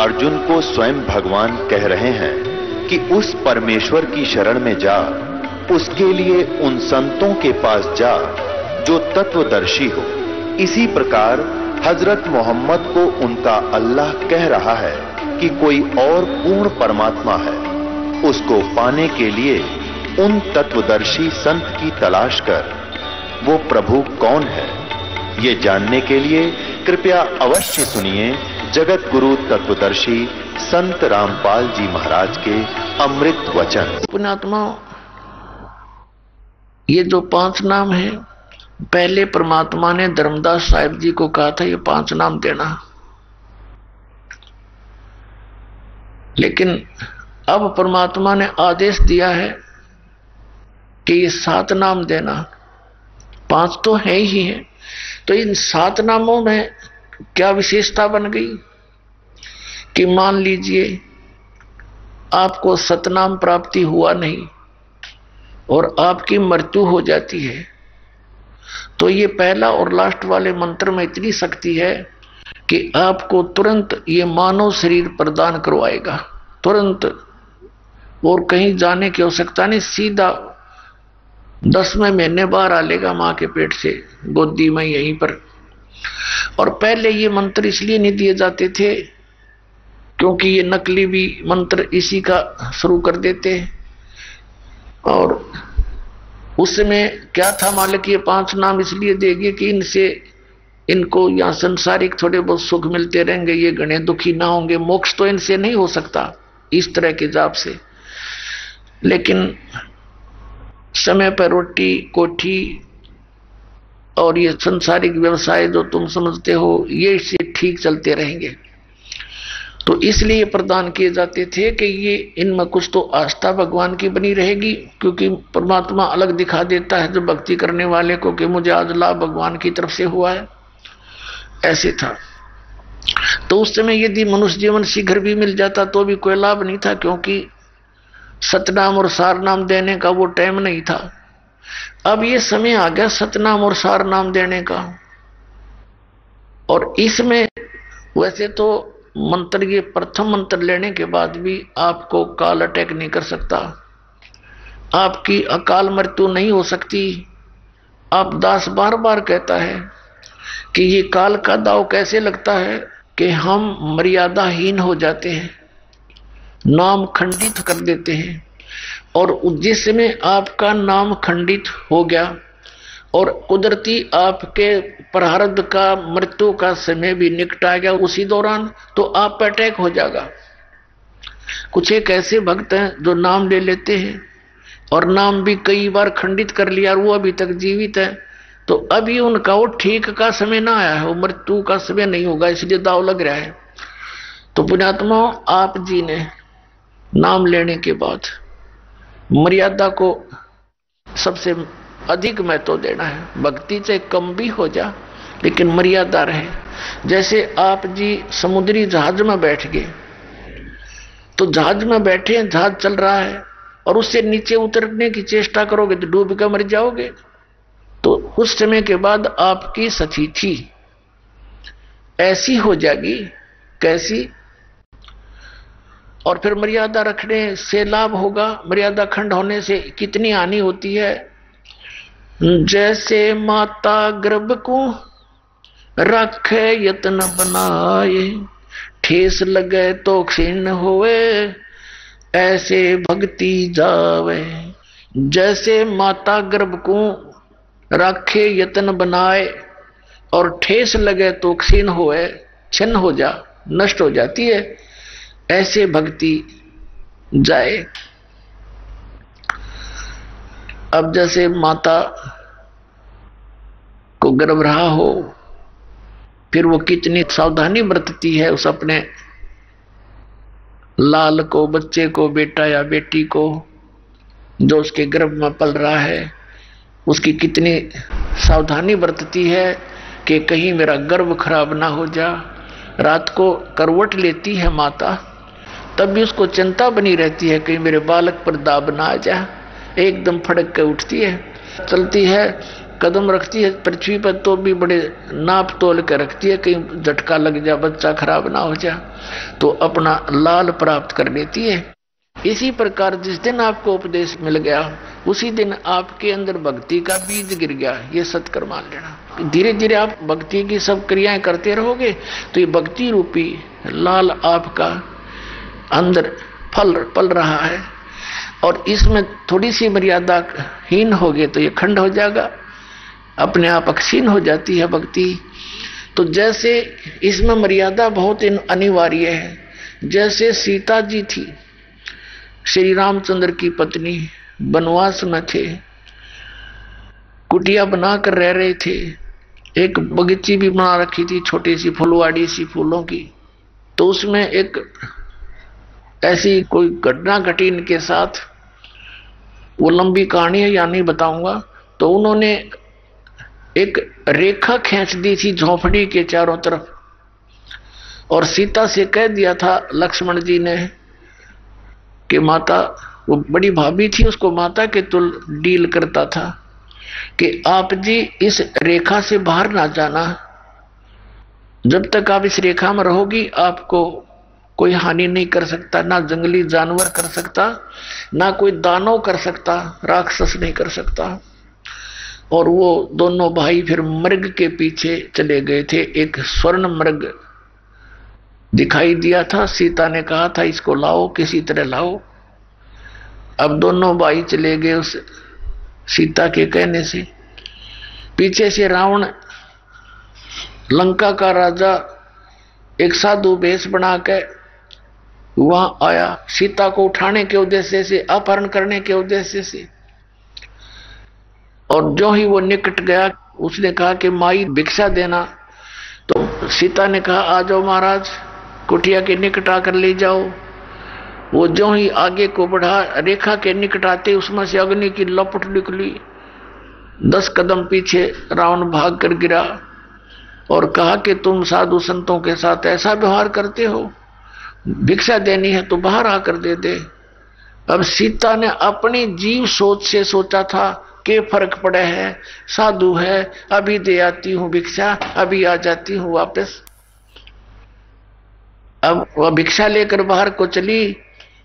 अर्जुन को स्वयं भगवान कह रहे हैं कि उस परमेश्वर की शरण में जा, उसके लिए उन संतों के पास जा, जो तत्वदर्शी हो। इसी प्रकार हज़रत मोहम्मद को उनका अल्लाह कह रहा है कि कोई और पूर्ण परमात्मा है। उसको पाने के लिए उन तत्वदर्शी संत की तलाश कर, वो प्रभु कौन है? ये जानने के लिए कृपया अवश्य सुनिए जगत गुरु तत्वदर्शी संत रामपाल जी महाराज के अमृत वचन। पुण्यात्मा, ये जो पाँच नाम है, पहले परमात्मा ने धर्मदास साहिब जी को कहा था, ये पाँच नाम देना। लेकिन अब परमात्मा ने आदेश दिया है कि ये सात नाम देना। पाँच तो है ही है तो इन सात नामों में क्या विशेषता बन गई? कि मान लीजिए आपको सतनाम प्राप्ति हुआ नहीं और आपकी मृत्यु हो जाती है तो ये पहला और लास्ट वाले मंत्र में इतनी शक्ति है कि आपको तुरंत ये मानव शरीर प्रदान करवाएगा। तुरंत। और कहीं जाने की आवश्यकता नहीं, सीधा दसवें महीने बाहर आ लेगा माँ के पेट से, गोदी में यहीं पर। और पहले ये मंत्र इसलिए नहीं दिए जाते थे क्योंकि ये नकली भी मंत्र इसी का शुरू कर देते हैं। और उसमें क्या था मालिक, ये पाँच नाम इसलिए देगी कि इनसे, इनको या संसारिक थोड़े बहुत सुख मिलते रहेंगे, ये गणे दुखी ना होंगे। मोक्ष तो इनसे नहीं हो सकता इस तरह के जाप से। लेकिन समय पर रोटी, कोठी और ये संसारिक व्यवसाय जो तुम समझते हो, ये इससे ठीक चलते रहेंगे। तो इसलिए प्रदान किए जाते थे कि ये इनमें कुछ तो आस्था भगवान की बनी रहेगी, क्योंकि परमात्मा अलग दिखा देता है जो भक्ति करने वाले को कि मुझे आज लाभ भगवान की तरफ़ से हुआ है। ऐसे था। तो उस समय यदि मनुष्य जीवन शीघ्र भी मिल जाता तो भी कोई लाभ नहीं था, क्योंकि सतनाम और सार नाम देने का वो टाइम नहीं था। अब ये समय आ गया सतनाम और सार नाम देने का। और इसमें वैसे तो मंत्र, ये प्रथम मंत्र लेने के बाद भी आपको काल अटैक नहीं कर सकता। आपकी अकाल मृत्यु नहीं हो सकती। आप दास बार बार कहता है कि ये काल का दाव कैसे लगता है कि हम मर्यादाहीन हो जाते हैं, नाम खंडित कर देते हैं। और जिसमें आपका नाम खंडित हो गया और कुदरती आपके प्रारब्ध का, मृत्यु का समय भी निकट आ गया उसी दौरान तो आप पर अटैक हो जाएगा। कुछ एक ऐसे भक्त हैं जो नाम ले लेते हैं, और नाम भी कई बार खंडित कर लिया वो अभी तक जीवित है। तो अभी उनका, वो ठीक का समय ना आया है, वो मृत्यु का समय नहीं होगा, इसलिए दाव लग रहा है। तो पुण्यात्मा, आप जी ने नाम लेने के बाद, मर्यादा को सबसे अधिक महत्व देना है। भक्ति से कम भी हो जा, लेकिन मर्यादा रहे। जैसे आप जी समुद्री जहाज़ में बैठ गए तो जहाज़ में बैठे, जहाज़ चल रहा है, और उससे नीचे उतरने की चेष्टा करोगे तो डूब कर मर जाओगे। तो उस समय के बाद आपकी सतीथि ऐसी हो जाएगी, कैसी? और फिर मर्यादा रखने से लाभ होगा। मर्यादा खंड होने से कितनी हानि होती है? जैसे माता गर्भ को रखे, यत्न बनाए। ठेस लगे तो क्षीण होए, ऐसे भक्ति जावे। जैसे माता गर्भ को रखे, यत्न बनाए और ठेस लगे तो क्षीण होए छिन्न हो जा, नष्ट हो जाती है, ऐसे भक्ति जाए। अब जैसे माता को गर्भ रहा हो, फिर वो कितनी सावधानी बरतती है उस अपने लाल को, बच्चे को, बेटा या बेटी को, जो उसके गर्भ में पल रहा है, उसकी कितनी सावधानी बरतती है कि कहीं मेरा गर्भ खराब ना हो जा। रात को करवट लेती है माता, तब भी उसको चिंता बनी रहती है कहीं मेरे बालक पर दाब ना आ जा। एकदम फड़क के उठती है, चलती है, कदम रखती है, पृथ्वी पर तो भी बड़े नाप तोल के रखती है, कहीं झटका लग जा, बच्चा खराब ना हो जा तो अपना लाल प्राप्त कर लेती है। इसी प्रकार जिस दिन आपको उपदेश मिल गया, उसी दिन आपके अंदर भक्ति का बीज गिर गया, ये सत्कर मान लेना। धीरे धीरे आप भक्ति की सब क्रियाएँ करते रहोगे तो ये भक्ति रूपी लाल आपका अंदर फल, पल रहा है। और इसमें थोड़ी सी मर्यादा हीन हो गए तो ये खंड हो जाएगा। अपने आप अक्षीण हो जाती है भक्ति। तो जैसे इसमें मर्यादा बहुत अनिवार्य है। जैसे सीता जी थी, श्री रामचंद्र की पत्नी वनवास में थे, कुटिया बनाकर रह रहे थे। एक बगीची भी बना रखी थी, छोटी सी फुलवाड़ी सी फूलों की। तो उसमें एक ऐसी कोई घटना घटी इनके साथ, वो लंबी कहानी है, या नहीं बताऊँगा। तो उन्होंने एक रेखा खींच दी थी झोंपड़ी के चारों तरफ़ और सीता से कह दिया था लक्ष्मण जी ने कि माता, वो बड़ी भाभी थी, उसको माता के तुल डील करता था कि आप जी इस रेखा से बाहर ना जाना। जब तक आप इस रेखा में रहोगी, आपको कोई हानि नहीं कर सकता, ना जंगली जानवर कर सकता, ना कोई दानव कर सकता, राक्षस नहीं कर सकता। और वो दोनों भाई फिर मृग के पीछे चले गए थे। एक स्वर्ण मृग दिखाई दिया था, सीता ने कहा था, इसको लाओ, किसी तरह लाओ। अब दोनों भाई चले गए उस सीता के कहने से। पीछे से रावण लंका का राजा एक साधु वेश बना के वहाँ आया सीता को उठाने के उद्देश्य से, अपहरण करने के उद्देश्य से। और जो ही वो निकट गया, उसने कहा कि माई, भिक्षा देना। तो सीता ने कहा, आ जाओ महाराज, कुटिया के निकट आकर ले जाओ। वो जो ही आगे को बढ़ा, रेखा के निकट आते, उसमें से अग्नि की लपट निकली। दस कदम पीछे रावण भाग कर गिरा और कहा कि तुम साधु संतों के साथ ऐसा व्यवहार करते हो? भिक्षा देनी है तो बाहर आकर दे दे। अब सीता ने अपनी जीव सोच से सोचा था, के फ़र्क पड़े है? साधु है, अभी दे आती हूँ भिक्षा, अभी आ जाती हूँ वापस। अब वह भिक्षा लेकर बाहर को चली,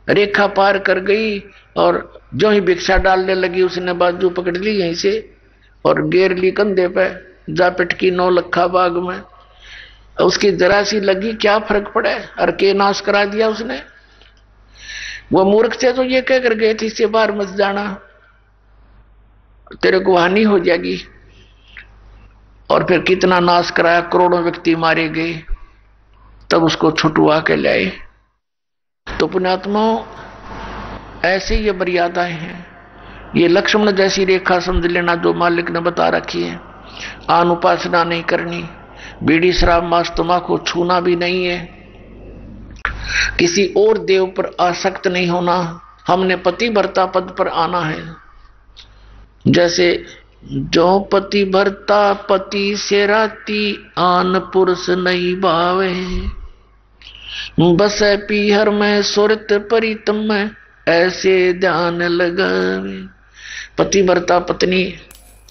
रेखा पार कर गई और जो ही भिक्षा डालने लगी, उसने बाजू पकड़ ली यहीं से और गेर ली कंधे पे जा पिटकी नौ लखा बाग में। उसकी जरा सी लगी, क्या फ़र्क पड़े? और के नाश करा दिया उसने। वो मूर्ख से तो ये कह कर गए थे, इससे बाहर मत जाना। तेरे को हानि हो जाएगी। और फिर कितना नाश कराया, करोड़ों व्यक्ति मारे गए। तब उसको छुटवा के लाए। तो पुण्यात्माओं ऐसे ये मर्यादाएँ हैं। ये लक्ष्मण जैसी रेखा समझ लेना जो मालिक ने बता रखी है। आन उपासना नहीं करनी। बीड़ी शराब मांस को छूना भी नहीं है। किसी और देव पर आसक्त नहीं होना, हमने पति भरता पद पर आना है। जैसे जो पति भरता पति से राती आन पुरुष नहीं भावे। बस पीहर में सुरत परितम में ऐसे ध्यान लगावे। पति भरता पत्नी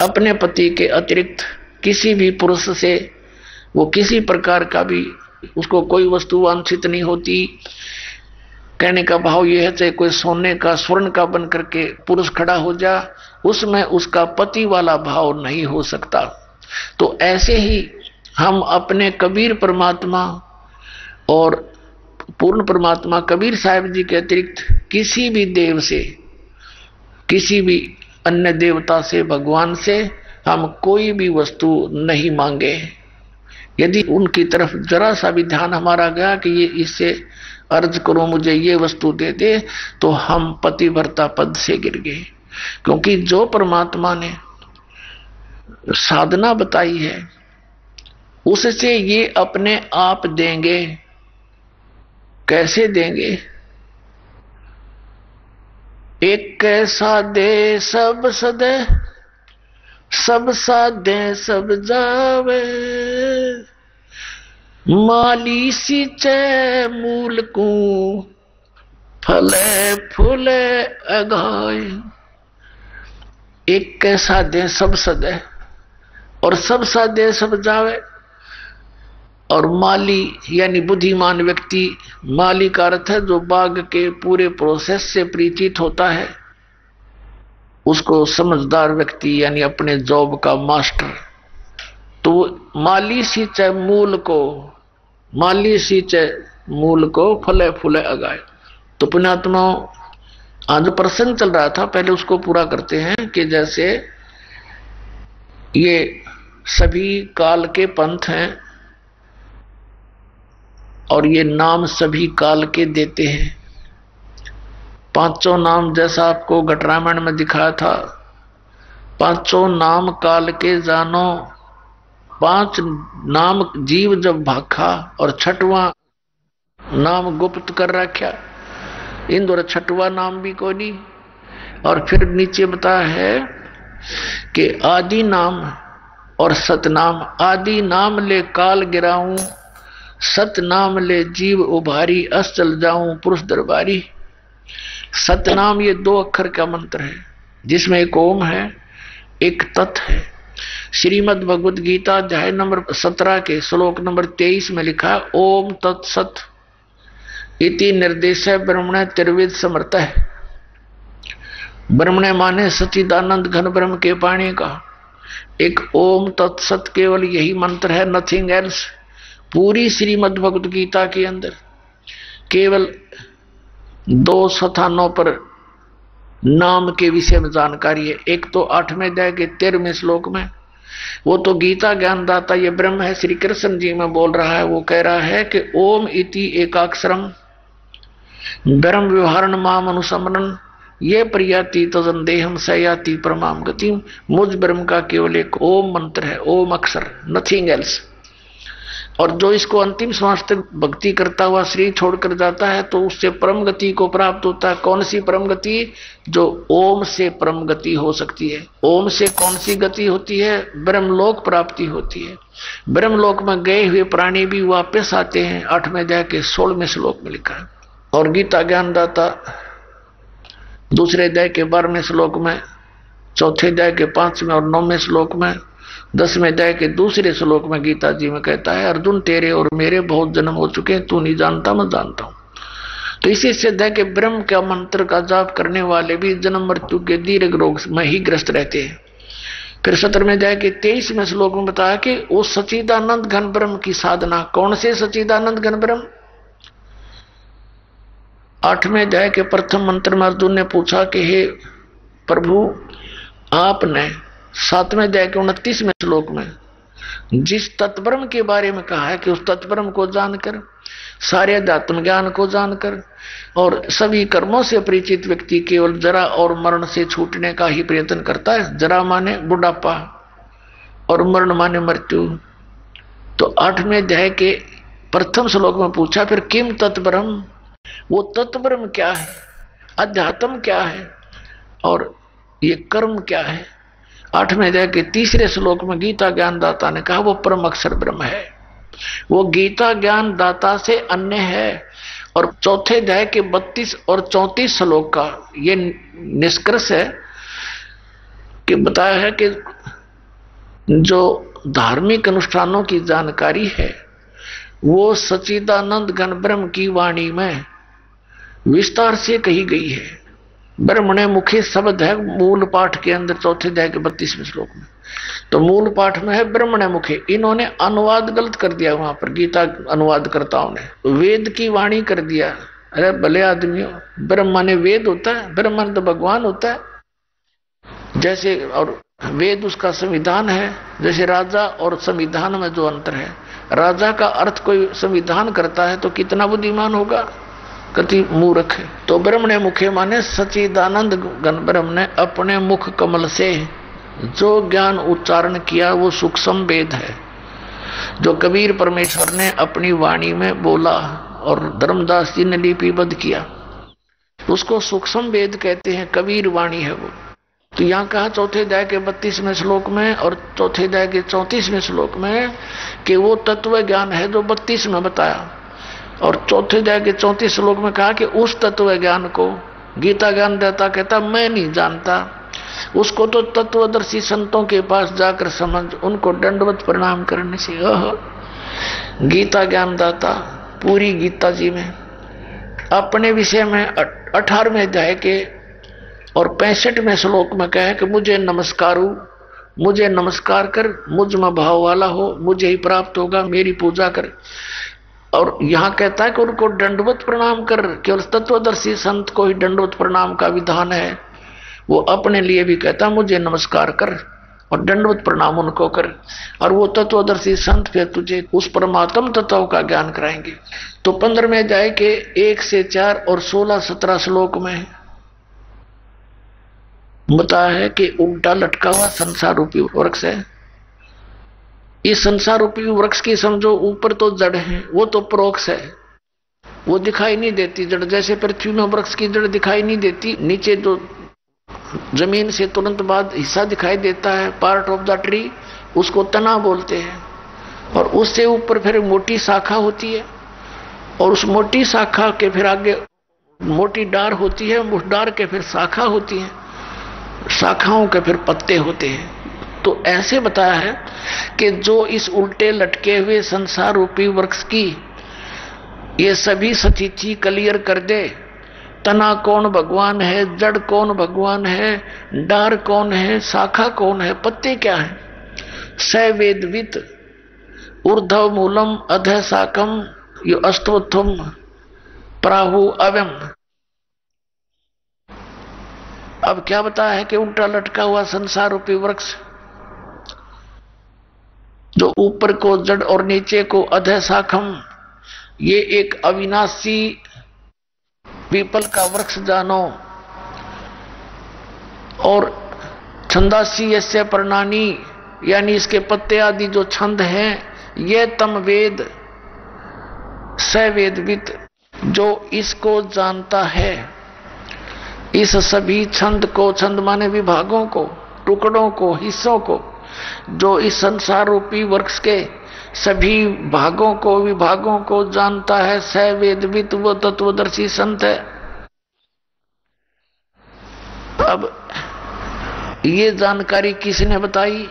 अपने पति के अतिरिक्त किसी भी पुरुष से वो किसी प्रकार का भी उसको कोई वस्तु वांछित नहीं होती। कहने का भाव यह है, चाहे कोई सोने का, स्वर्ण का बन करके पुरुष खड़ा हो जा, उसमें उसका पति वाला भाव नहीं हो सकता। तो ऐसे ही हम अपने कबीर परमात्मा और पूर्ण परमात्मा कबीर साहिब जी के अतिरिक्त किसी भी देव से, किसी भी अन्य देवता से, भगवान से हम कोई भी वस्तु नहीं मांगे। यदि उनकी तरफ़ जरा सा भी ध्यान हमारा गया कि ये इससे अर्ज़ करो, मुझे ये वस्तु दे दे तो हम पतिव्रता पद से गिर गए। क्योंकि जो परमात्मा ने साधना बताई है, उससे ये अपने आप देंगे। कैसे देंगे? एक कैसा दे सब सदे सब साधे सब जावे। माली सींचे मूल को फले फूले अगाए। एक कैसा दे सब सदे और सब साधे सब जावे। और माली यानी बुद्धिमान व्यक्ति माली का अर्थ है जो बाग के पूरे प्रोसेस से परिचित होता है। उसको समझदार व्यक्ति यानी अपने जॉब का मास्टर तो माली सी सींचे मूल को माली सींचे मूल को फले फूले अगाए। तो पुण्यात्मा, आज प्रसंग चल रहा था, पहले उसको पूरा करते हैं कि जैसे ये सभी काल के पंथ हैं और ये नाम सभी काल के देते हैं। पाँचों नाम जैसा आपको घटरामायण में दिखाया था। पाँचों नाम काल के जानो, पाँच नाम जीव जब भाखा और छठवा नाम गुप्त कर रखा। इन द्वारा छठवा नाम भी कोई नहीं। और फिर नीचे बताया है कि आदि नाम और सतनाम, आदि नाम ले काल गिराऊं सत नाम ले जीव उभारी अस चल जाऊँ, पुरुष दरबारी। सतनाम ये दो अक्षर का मंत्र है, जिसमें एक ओम है, एक तत् है। श्रीमद भगवद गीता अध्याय नंबर सत्रह के श्लोक नंबर तेईस में लिखा ओम तत्सत इति निर्देश है ब्रह्मण त्रिविद समर्थ है। ब्रह्मण माने सचिदानंद घन ब्रह्म के पाणी का। एक ओम तत्सत केवल यही मंत्र है नथिंग एल्स पूरी श्रीमद भगवद गीता के अंदर केवल दो स्थानों पर नाम के विषय में जानकारी है। एक तो आठवें अध्याय के तेरहवें श्लोक में, वो तो गीता ज्ञानदाता, ये ब्रह्म है श्री कृष्ण जी में बोल रहा है, वो कह रहा है कि ओम इति एकाक्षरम, ब्रह्म व्यवहारण माम अनुसमरण ये प्रयाति तजन देहम सयाति परमाम गति मुझ ब्रह्म का केवल एक ओम मंत्र है, ओम अक्षर नथिंग एल्स और जो इसको अंतिम श्वास तक भक्ति करता हुआ शरीर छोड़कर जाता है तो उससे परम गति को प्राप्त होता है। कौन सी परम गति? जो ओम से परम गति हो सकती है। ओम से कौन सी गति होती है? ब्रह्मलोक प्राप्ति होती है। ब्रह्मलोक में गए हुए प्राणी भी वापस आते हैं। आठवें अध्याय के सोलहवें श्लोक में लिखा है। और गीता ज्ञानदाता दूसरे अध्याय के बारहवें श्लोक में, चौथे अध्याय के पाँचवें और नौवें श्लोक में दसवें अध्याय के दूसरे श्लोक में गीता जी में कहता है, अर्जुन, तेरे और मेरे बहुत जन्म हो चुके हैं, तू नहीं जानता, मैं जानता हूँ। तो इसी से अध्याय के ब्रह्म का मंत्र का जाप करने वाले भी जन्म मृत्यु के दीर्घ रोग में ही ग्रस्त रहते हैं। फिर सत्र में जाए कि तेईसवें श्लोक में बताया कि वो सचिदानंद घन ब्रह्म की साधना, कौन से सचिदानंद घन ब्रह्म? आठवें अध्याय के प्रथम मंत्र में अर्जुन ने पूछा कि, हे प्रभु, आपने सातवें अध्याय के उनतीसवें श्लोक में, जिस तत्ब्रह्म के बारे में कहा है कि उस तत्ब्रह्म को जानकर, सारे अध्यात्म ज्ञान को जानकर, और सभी कर्मों से परिचित व्यक्ति केवल जरा और मरण से छूटने का ही प्रयत्न करता है, जरा माने बुढ़ापा और मरण माने मृत्यु। तो आठवें अध्याय के प्रथम श्लोक में पूछा, फिर किम तत्ब्रह्म? वो तत्ब्रह्म क्या है? अध्यात्म क्या है? और ये कर्म क्या है? आठवें अध्याय के तीसरे श्लोक में गीता ज्ञान दाता ने कहा, वो परम अक्षर ब्रह्म है। वो गीता ज्ञान दाता से अन्य है। और चौथे अध्याय के बत्तीस और चौतीस श्लोक का ये निष्कर्ष है कि बताया है कि जो धार्मिक अनुष्ठानों की जानकारी है, वो सचिदानंद गण ब्रह्म की वाणी में विस्तार से कही गई है। ब्रह्मणे मुखी शब्द है, मूल पाठ के अंदर चौथे अध्याय के बत्तीसवें श्लोक में। तो मूल पाठ में है ब्रह्मणे मुखी। इन्होंने अनुवाद गलत कर दिया वहाँ पर, गीता अनुवादकर्ताओं ने। वेद की वाणी कर दिया। अरे भले आदमियों ब्रह्म ने वेद होता है, ब्रह्म तो भगवान होता है। जैसे और वेद उसका संविधान है, जैसे राजा और संविधान में जो अंतर है। राजा का अर्थ कोई संविधान करता है तो कितना बुद्धिमान होगा? कति मूर्ख है। तो ब्रह्म ने मुखे माने सचिदानंद गण ब्रह्म ने अपने मुख कमल से जो ज्ञान उच्चारण किया वो सूक्ष्म वेद है। जो कबीर परमेश्वर ने अपनी वाणी में बोला और धर्मदास जी ने लिपिबद्ध किया, उसको सूक्ष्म वेद कहते हैं, कबीर वाणी है वो। तो यहाँ कहा चौथे अध्याय के बत्तीसवें श्लोक में और चौथे अध्याय के चौतीसवें श्लोक में कि वो तत्व ज्ञान है जो बत्तीस में बताया। और चौथे अध्याय के चौतीस श्लोक में कहा कि उस तत्व ज्ञान को गीता ज्ञान देता, कहता, मैं नहीं जानता। उसको तो तत्वदर्शी संतों के पास जाकर समझ, उनको दंडवत प्रणाम करने से गीता ज्ञानदाता पूरी गीता जी में। अपने विषय में अठारहवें अध्याय के और पैंसठवें श्लोक में कहे कि मुझे नमस्कारु मुझे नमस्कार कर, मुझमें भाव वाला हो, मुझे ही प्राप्त होगा, मेरी पूजा कर। और यहाँ कहता है कि उनको दंडवत प्रणाम कर, केवल तत्वदर्शी संत को ही दंडवत प्रणाम का विधान है। वो अपने लिए भी कहता, मुझे नमस्कार कर और दंडवत प्रणाम उनको कर। और वो तत्वदर्शी संत फिर तुझे उस परमात्म तत्व का ज्ञान कराएँगे। तो पंद्रह में जाए के एक से चार और सोलह सत्रह श्लोक में बताया है कि उल्टा लटका हुआ संसार रूपी वृक्ष है। इस संसार रूपी वृक्ष की समझो, ऊपर तो जड़ है, वो तो प्रोक्ष है। वो दिखाई नहीं देती जड़, जैसे पृथ्वी में वृक्ष की जड़ दिखाई नहीं देती, नीचे जो ज़मीन से तुरंत बाद हिस्सा दिखाई देता है पार्ट ऑफ़ द ट्री उसको तना बोलते हैं। और उससे ऊपर फिर मोटी शाखा होती है, और उस मोटी शाखा के फिर आगे मोटी डार होती है, उस डार के फिर शाखा होती है। शाखाओं के फिर पत्ते होते हैं। तो ऐसे बताया है कि जो इस उल्टे लटके हुए संसार रूपी वृक्ष की ये सभी सचिथि क्लियर कर दे। तना कौन भगवान है, जड़ कौन भगवान है, डार कौन है, शाखा कौन है, पत्ते क्या है? सवेदवित, ऊर्धव मूलम, अध साकम यो अस्तोत्थम प्राहु अवम अब क्या बताया है कि उल्टा लटका हुआ संसार रूपी वृक्ष जो ऊपर को जड़ और नीचे को अध शाखम ये एक अविनाशी पीपल का वृक्ष जानो। और छंदासी यस्य प्रणानी, यानी इसके पत्ते आदि जो छंद हैं, ये तम वेद, सवेदवित, जो इसको जानता है। इस सभी छंद को, छंद माने विभागों को, टुकड़ों को, हिस्सों को जो इस संसार रूपी वृक्ष के सभी भागों को, विभागों को जानता है स वेदवित वो तत्वदर्शी संत है। अब ये जानकारी किसने बताई?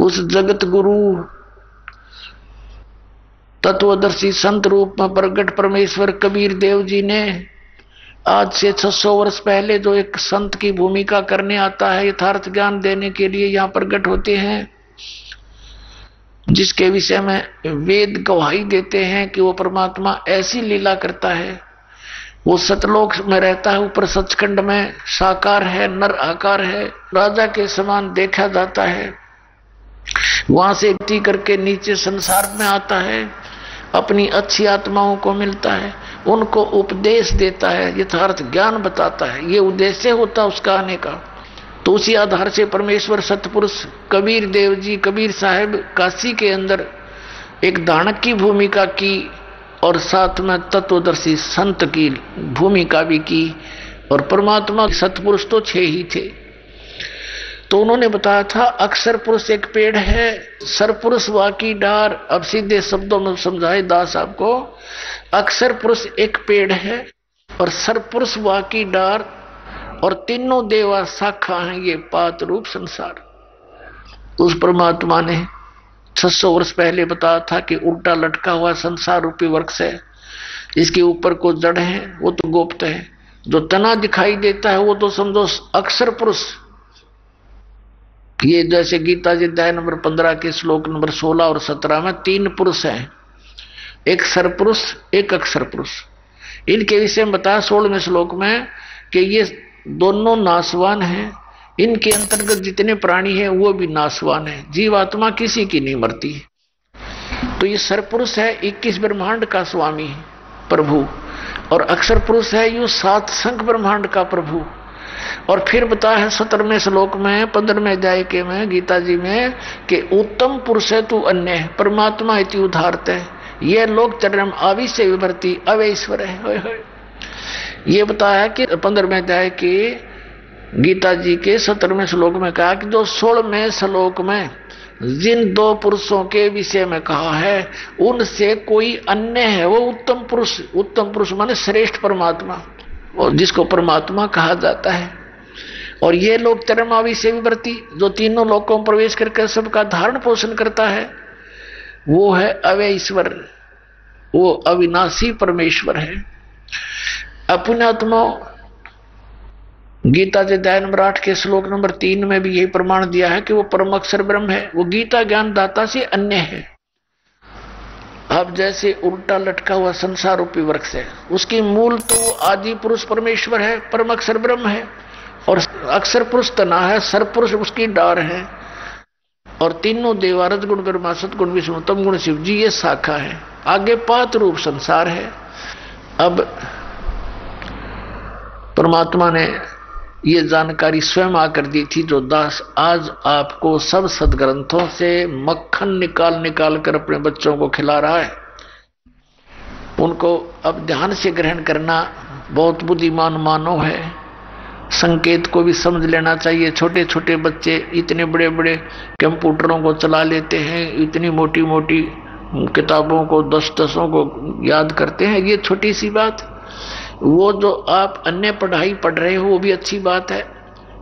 उस जगत गुरु, तत्वदर्शी संत रूप में प्रगट परमेश्वर कबीर देव जी ने आज से 600 वर्ष पहले जो एक संत की भूमिका करने आता है, यथार्थ ज्ञान देने के लिए यहाँ प्रकट होते हैं, जिसके विषय में वेद गवाही देते हैं कि वो परमात्मा ऐसी लीला करता है। वो सतलोक में रहता है, ऊपर सचखंड में साकार है, नर आकार है, राजा के समान देखा जाता है। वहाँ से करके नीचे संसार में आता है, अपनी अच्छी आत्माओं को मिलता है। उनको उपदेश देता है, यथार्थ ज्ञान बताता है। ये उद्देश्य होता है उसका आने का। तो उसी आधार से परमेश्वर सतपुरुष कबीर देव जी कबीर साहेब काशी के अंदर एक दानक की भूमिका की और साथ में तत्वदर्शी संत की भूमिका भी की। और परमात्मा सतपुरुष तो छह ही थे। तो उन्होंने बताया था अक्षर पुरुष एक पेड़ है सरपुरुष वाकी डार। अब सीधे शब्दों में समझाए दास आपको अक्षर पुरुष एक पेड़ है और सरपुरुष वाकी डार और तीनों देवा शाखा हैं, ये पात रूप संसार। उस परमात्मा ने 600 वर्ष पहले बताया था कि उल्टा लटका हुआ संसार रूपी वृक्ष है, इसके ऊपर को जड़ है, वो तो गुप्त है, जो तना दिखाई देता है, वो तो समझो अक्षर पुरुष ये जैसे गीता जी अध्याय नंबर पंद्रह के श्लोक नंबर सोलह और सत्रह में तीन पुरुष हैं। एक सरपुरुष एक अक्षर पुरुष इनके विषय में बताया सोलहवें श्लोक में कि ये दोनों नासवान हैं। इनके अंतर्गत जितने प्राणी हैं, वो भी नासवान है। जीवात्मा किसी की नहीं मरती तो ये सरपुरुष है, इक्कीस ब्रह्मांड का स्वामी प्रभु। और अक्षर पुरुष है, यू सात संख ब्रह्मांड का प्रभु। और फिर बताया है सत्रहवें श्लोक में, पंद्रहवें अध्याय के में, गीता जी में, कि उत्तम पुरुष है तू अन्य परमात्मा इति उदारत यह लोक चरण आविश्य विभर्ती अवैश्वर है। ये बताया कि पंद्रहवें अध्याय के गीता जी के सत्रहवें श्लोक में कहा कि जो सोलहवें श्लोक में जिन दो पुरुषों के विषय में कहा है, उनसे कोई अन्य है, वो उत्तम पुरुष। उत्तम पुरुष माने श्रेष्ठ परमात्मा। और जिसको परमात्मा कहा जाता है। और ये लोग तरमावी से विवर्ती जो तीनों लोगों प्रवेश करके सबका धारण पोषण करता है, वो है अवय ईश्वर वो अविनाशी परमेश्वर है। अपनात्मा गीता जैन मराठ के श्लोक नंबर तीन में भी यही प्रमाण दिया है कि वो परम अक्षर ब्रह्म है। वो गीता ज्ञान दाता से अन्य है। अब जैसे उल्टा लटका हुआ संसार रूपी वृक्ष है, उसकी मूल तो आदि पुरुष परमेश्वर है, परम अक्षर ब्रह्म है, और अक्षर पुरुष तना है, सर पुरुष उसकी डार है, और तीनों देवारत गुण ब्रह्मा सतगुण विष्णु तम गुण, शिव जी, ये शाखा है। आगे पात रूप संसार है। अब परमात्मा ने ये जानकारी स्वयं आकर दी थी जो दास आज आपको सब सदग्रंथों से मक्खन निकाल निकाल कर अपने बच्चों को खिला रहा है। उनको अब ध्यान से ग्रहण करना बहुत बुद्धिमान मानव है। संकेत को भी समझ लेना चाहिए। छोटे छोटे बच्चे इतने बड़े बड़े कंप्यूटरों को चला लेते हैं, इतनी मोटी मोटी किताबों को दस दसों को याद करते हैं। ये छोटी सी बात। वो जो आप अन्य पढ़ाई पढ़ रहे हो वो भी अच्छी बात है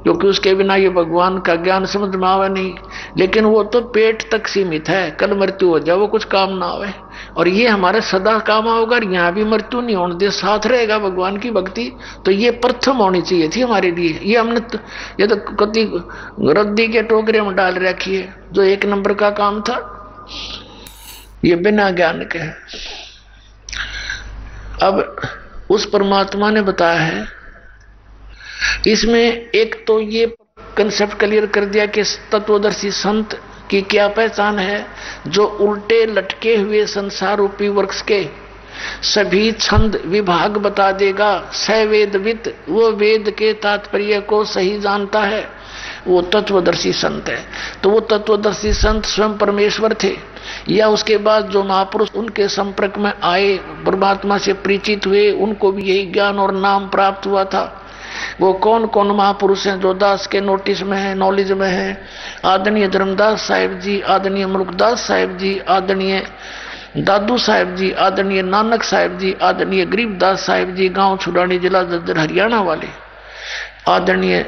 क्योंकि उसके बिना ये भगवान का ज्ञान समझ में आवे नहीं। लेकिन वो तो पेट तक सीमित है कल मृत्यु हो जाए वो कुछ काम ना आवे। और ये हमारे सदा काम आओगे यहाँ भी मृत्यु नहीं होने दे साथ रहेगा भगवान की भक्ति तो ये प्रथम होनी चाहिए थी हमारे लिए। ये हमने तो, ये तो कति रद्दी के टोकरे में डाल रखी है जो एक नंबर का काम था। ये बिना ज्ञान के। अब उस परमात्मा ने बताया है। इसमें एक तो ये कंसेप्ट क्लियर कर दिया कि तत्वदर्शी संत की क्या पहचान है, जो उल्टे लटके हुए संसार रूपी वृक्ष के सभी छंद विभाग बता देगा सवेदवित वो वेद के तात्पर्य को सही जानता है। वो तत्वदर्शी संत है। तो वो तत्वदर्शी संत स्वयं परमेश्वर थे। या उसके बाद जो महापुरुष उनके संपर्क में आए, परमात्मा से परिचित हुए, उनको भी यही ज्ञान और नाम प्राप्त हुआ था। वो कौन कौन महापुरुष हैं जो दास के नोटिस में है, नॉलेज में है? आदरणीय धर्मदास साहेब जी, आदरणीय मुल्कदास साहेब जी, आदरणीय दादू साहेब जी, आदरणीय नानक साहेब जी, आदरणीय गरीबदास साहेब जी, गाँव छुड़ानी जिला दद्दर हरियाणा वाले। आदरणीय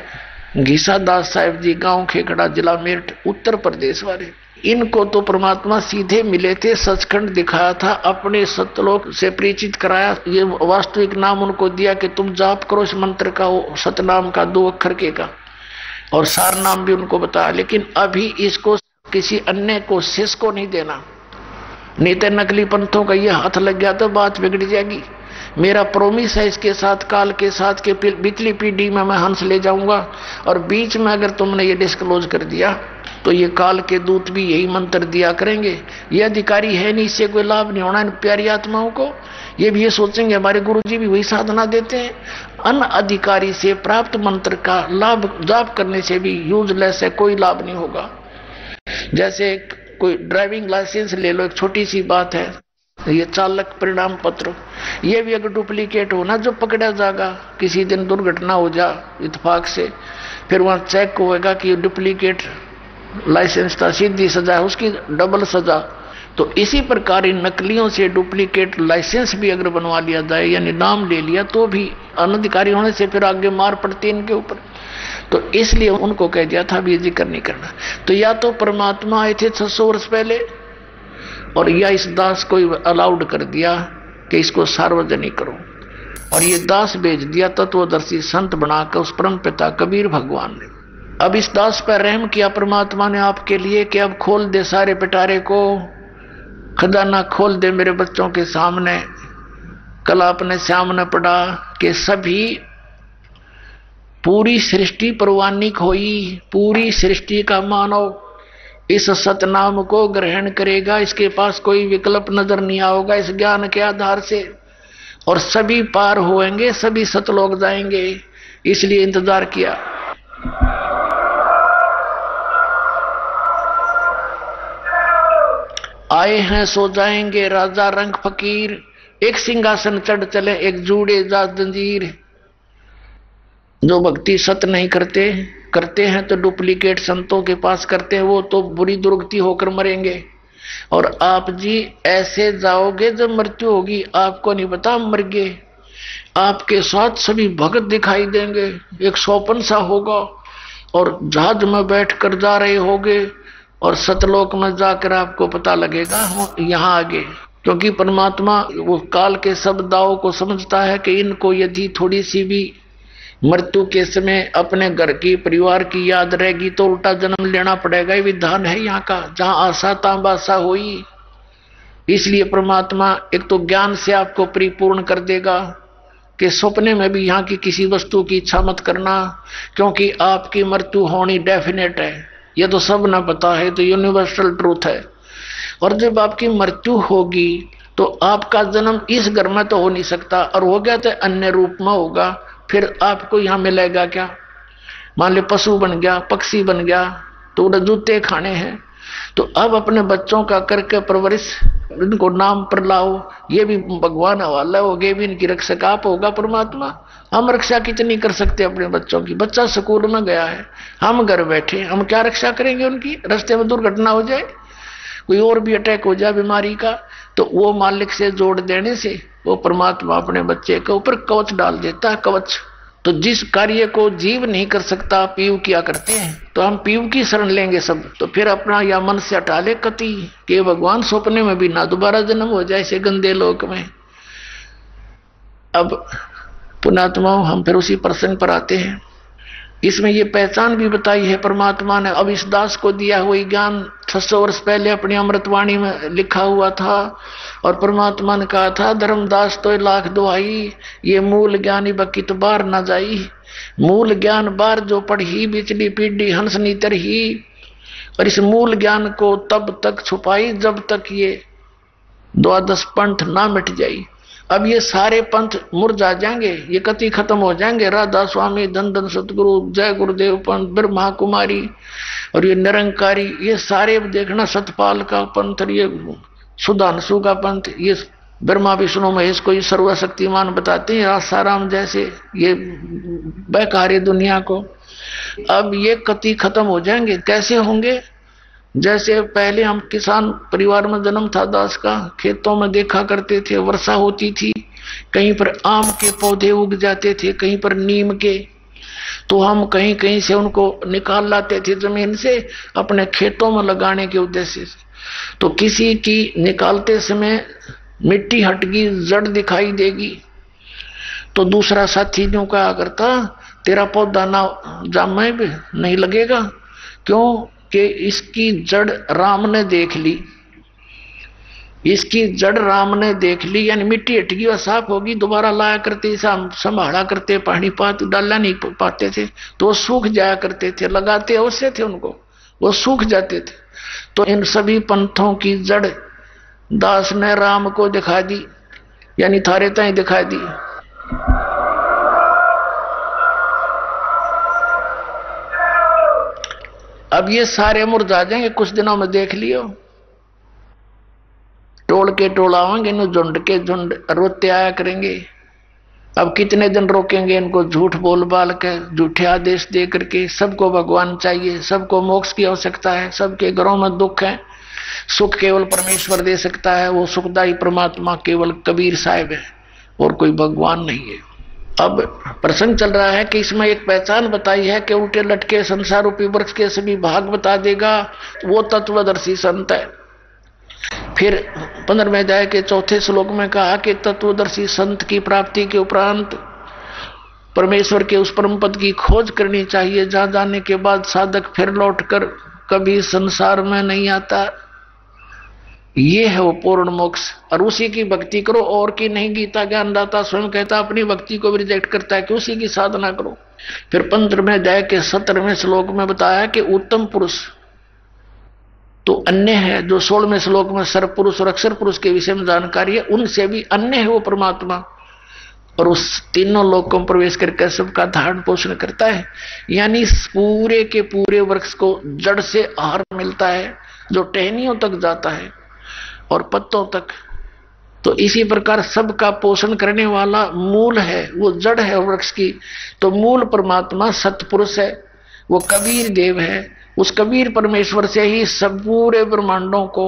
घीसा दास साहेब जी, गाँव खेकड़ा जिला मेरठ, उत्तर प्रदेश वाले। इनको तो परमात्मा सीधे मिले थे, सचखंड दिखाया था, अपने सतलोक से परिचित कराया। ये वास्तविक नाम उनको दिया कि तुम जाप करो इस मंत्र का, वो सतनाम का, दो अक्षर के का। और सार नाम भी उनको बताया। लेकिन अभी इसको किसी अन्य को शेष को नहीं देना। नहीं तो नकली पंथों का ये हाथ लग गया तो बात बिगड़ जाएगी। मेरा प्रोमिस है इसके साथ, काल के साथ के पिछली पीढ़ी में मैं हंस ले जाऊँगा। और बीच में अगर तुमने ये डिस्क्लोज कर दिया तो ये काल के दूत भी यही मंत्र दिया करेंगे। ये अधिकारी है नहीं, इससे कोई लाभ नहीं होना इन प्यारी आत्माओं को। ये भी ये सोचेंगे, हमारे गुरु जी भी वही साधना देते हैं। अन अधिकारी से प्राप्त मंत्र का लाभ, जाप करने से भी यूजलेस है, कोई लाभ नहीं होगा। जैसे कोई ड्राइविंग लाइसेंस ले लो, एक छोटी सी बात है। ये चालक परिणाम पत्र। ये भी अगर डुप्लीकेट हो ना जो पकड़ा जाएगा किसी दिन दुर्घटना हो जा इतफाक से। फिर वहाँ चेक होगा कि डुप्लीकेट लाइसेंस था, सीधी सजा उसकी डबल सजा। तो इसी प्रकार इन नकलियों से डुप्लीकेट लाइसेंस भी अगर बनवा लिया जाए, यानी नाम ले लिया तो भी अनधिकारी होने से फिर आगे मार पड़ती इनके ऊपर। तो इसलिए उनको कह दिया था भी ज़िक्र नहीं करना। तो या तो परमात्मा आए थे छह सौ वर्ष पहले और या इस दास को अलाउड कर दिया कि इसको सार्वजनिक करो। और ये दास भेज दिया, तत्वदर्शी संत बनाकर उस परम पिता कबीर भगवान ने। अब इस दास पर रहम किया परमात्मा ने आपके लिए कि अब खोल दे सारे पिटारे को, खजाना खोल दे मेरे बच्चों के सामने, कल आपने सामने पढ़ा कि सभी पूरी सृष्टि परवानिक हुई, पूरी सृष्टि का मानव इस सतनाम को ग्रहण करेगा, इसके पास कोई विकल्प नज़र नहीं आओगा इस ज्ञान के आधार से। और सभी पार होएँगे, सभी सतलोक जाएँगे, इसलिए इंतज़ार किया। आए हैं, सो जाएँगे, राजा रंग फकीर, एक सिंहासन चढ़ चले, एक जूड़े जा जंजीर। जो भक्ति सत नहीं करते करते हैं तो डुप्लीकेट संतों के पास करते हैं, वो तो बुरी दुर्गति होकर मरेंगे। और आप जी ऐसे जाओगे जब मृत्यु होगी, आपको नहीं पता मर गए। आपके साथ सभी भगत दिखाई देंगे, एक सौपन सा होगा। और जहाज़ में बैठ कर जा रहे होगे और सतलोक में जाकर आपको पता लगेगा यहाँ आगे। क्योंकि परमात्मा वो काल के सब दावों को समझता है कि इनको यदि थोड़ी सी भी मृत्यु के समय अपने घर की, परिवार की याद रहेगी तो उल्टा जन्म लेना पड़ेगा। ये विधान है यहाँ का, जहाँ आशा ताबासा हुई। इसलिए परमात्मा एक तो ज्ञान से आपको परिपूर्ण कर देगा कि सपने में भी यहाँ की किसी वस्तु की इच्छा मत करना, क्योंकि आपकी मृत्यु होनी डेफिनेट है। ये तो सब ना पता है तो यूनिवर्सल ट्रूथ है। और जब आपकी मृत्यु होगी तो आपका जन्म इस घर में तो हो नहीं सकता, और हो गया तो अन्य रूप में होगा। फिर आपको यहाँ मिलेगा क्या? मान लो पशु बन गया, पक्षी बन गया तो उन्हें जूते खाने हैं। तो अब अपने बच्चों का करके परवरिश, इनको नाम पर लाओ, ये भी भगवान हवाला हो ये भी इनकी रक्षक आप होगा परमात्मा। हम रक्षा कितनी कर सकते अपने बच्चों की? बच्चा स्कूल में गया है, हम घर बैठे, हम क्या रक्षा करेंगे उनकी? रास्ते में दुर्घटना हो जाए, कोई और भी अटैक हो जाए बीमारी का तो वो मालिक से जोड़ देने से वो परमात्मा अपने बच्चे के ऊपर कवच डाल देता है, कवच। तो जिस कार्य को जीव नहीं कर सकता पीव किया करते हैं? तो हम पीव की शरण लेंगे सब। तो फिर अपना या मन से हटा ले कति। के भगवान सपने में भी ना दोबारा जन्म हो जाए ऐसे गंदे लोक में। अब पुणात्मा हम फिर उसी प्रसंग पर आते हैं। इसमें ये पहचान भी बताई है परमात्मा ने, अब इस दास को दिया हुआ ज्ञान छह सौ वर्ष पहले अपनी अमृतवाणी में लिखा हुआ था और परमात्मा ने कहा था धर्मदास तो लाख दुआई ये मूल ज्ञानी बकी तो बार ना जाई। मूल ज्ञान बार जो पढ़ी, बिचली पीढ़ी हंसनी तरही। और इस मूल ज्ञान को तब तक छुपाई, जब तक ये द्वादश पंथ ना मिट जाई। अब ये सारे पंथ मुरझा जाएँगे, ये कति खत्म हो जाएँगे। राधा स्वामी धन धन सतगुरु, जय गुरुदेव पंथ, ब्रह्मा कुमारी और ये निरंकारी, ये सारे देखना सतपाल का पंथ ये सुधांशु का पंथ, ये ब्रह्मा, विष्णु, महेश को ये सर्वशक्तिमान बताते हैं आसाराम जैसे ये बेकारी दुनिया को। अब ये कति खत्म हो जाएँगे, कैसे होंगे? जैसे पहले हम किसान परिवार में जन्म था, दास का, खेतों में देखा करते थे, वर्षा होती थी, कहीं पर आम के पौधे उग जाते थे, कहीं पर नीम के तो हम कहीं कहीं से उनको निकाल लाते थे ज़मीन से अपने खेतों में लगाने के उद्देश्य से। तो किसी की निकालते समय मिट्टी हटगी, जड़ दिखाई देगी। तो दूसरा साथी जो कहा करता, तेरा पौधा ना जामे भी नहीं लगेगा। क्यों? कि इसकी जड़ राम ने देख ली। इसकी जड़ राम ने देख ली, यानी मिट्टी हटगी और साफ़ होगी, दोबारा लाया करते संभाला करते, पानी पात डालना नहीं पाते थे तो वो सूख जाया करते थे, लगाते अवश्य थे उनको, वो सूख जाते थे। तो इन सभी पंथों की जड़ दास ने राम को दिखा दी, यानी थारे ताई दिखा दी। अब ये सारे मुरझा जाएँगे कुछ दिनों में देख लियो। टोल के टोल आवेंगे इन झुंड के झुंड रोते आया करेंगे। अब कितने दिन रोकेंगे इनको झूठ बोल बाल के, झूठे आदेश दे करके? सबको भगवान चाहिए, सबको मोक्ष की आवश्यकता है, सबके घरों में दुख है। सुख केवल परमेश्वर दे सकता है, वो सुखदाई परमात्मा केवल कबीर साहेब है, और कोई भगवान नहीं है। अब प्रसंग चल रहा है कि इसमें एक पहचान बताई है कि उल्टे लटके संसार रूपी वृक्ष के सभी भाग बता देगा वो तत्वदर्शी संत है। फिर पंद्रहवें अध्याय के चौथे श्लोक में कहा कि तत्वदर्शी संत की प्राप्ति के उपरांत परमेश्वर के उस परम पद की खोज करनी चाहिए। जहाँ जाने के बाद साधक फिर लौटकर कभी संसार में नहीं आता। ये है वो पूर्ण मोक्ष। और उसी की भक्ति करो, और की नहीं, गीता ज्ञानदाता स्वयं कहता अपनी भक्ति को भी रिजेक्ट करता है कि उसी की साधना करो। फिर पंद्रहवें अध्याय के सत्रहवें श्लोक में बताया कि उत्तम पुरुष तो अन्य है, जो सोलहवें श्लोक में सर्व पुरुष और अक्षर पुरुष के विषय में जानकारी है, उनसे भी अन्य है वो परमात्मा। और उस तीनों लोकों में प्रवेश करके सबका धारण पोषण करता है। यानी पूरे के पूरे वृक्ष को जड़ से आहार मिलता है, जो टहनियों तक जाता है। और पत्तों तक। तो इसी प्रकार सबका पोषण करने वाला मूल है, वो जड़ है वृक्ष की। तो मूल परमात्मा सतपुरुष है, वो कबीर देव है। उस कबीर परमेश्वर से ही सब पूरे ब्रह्मांडों को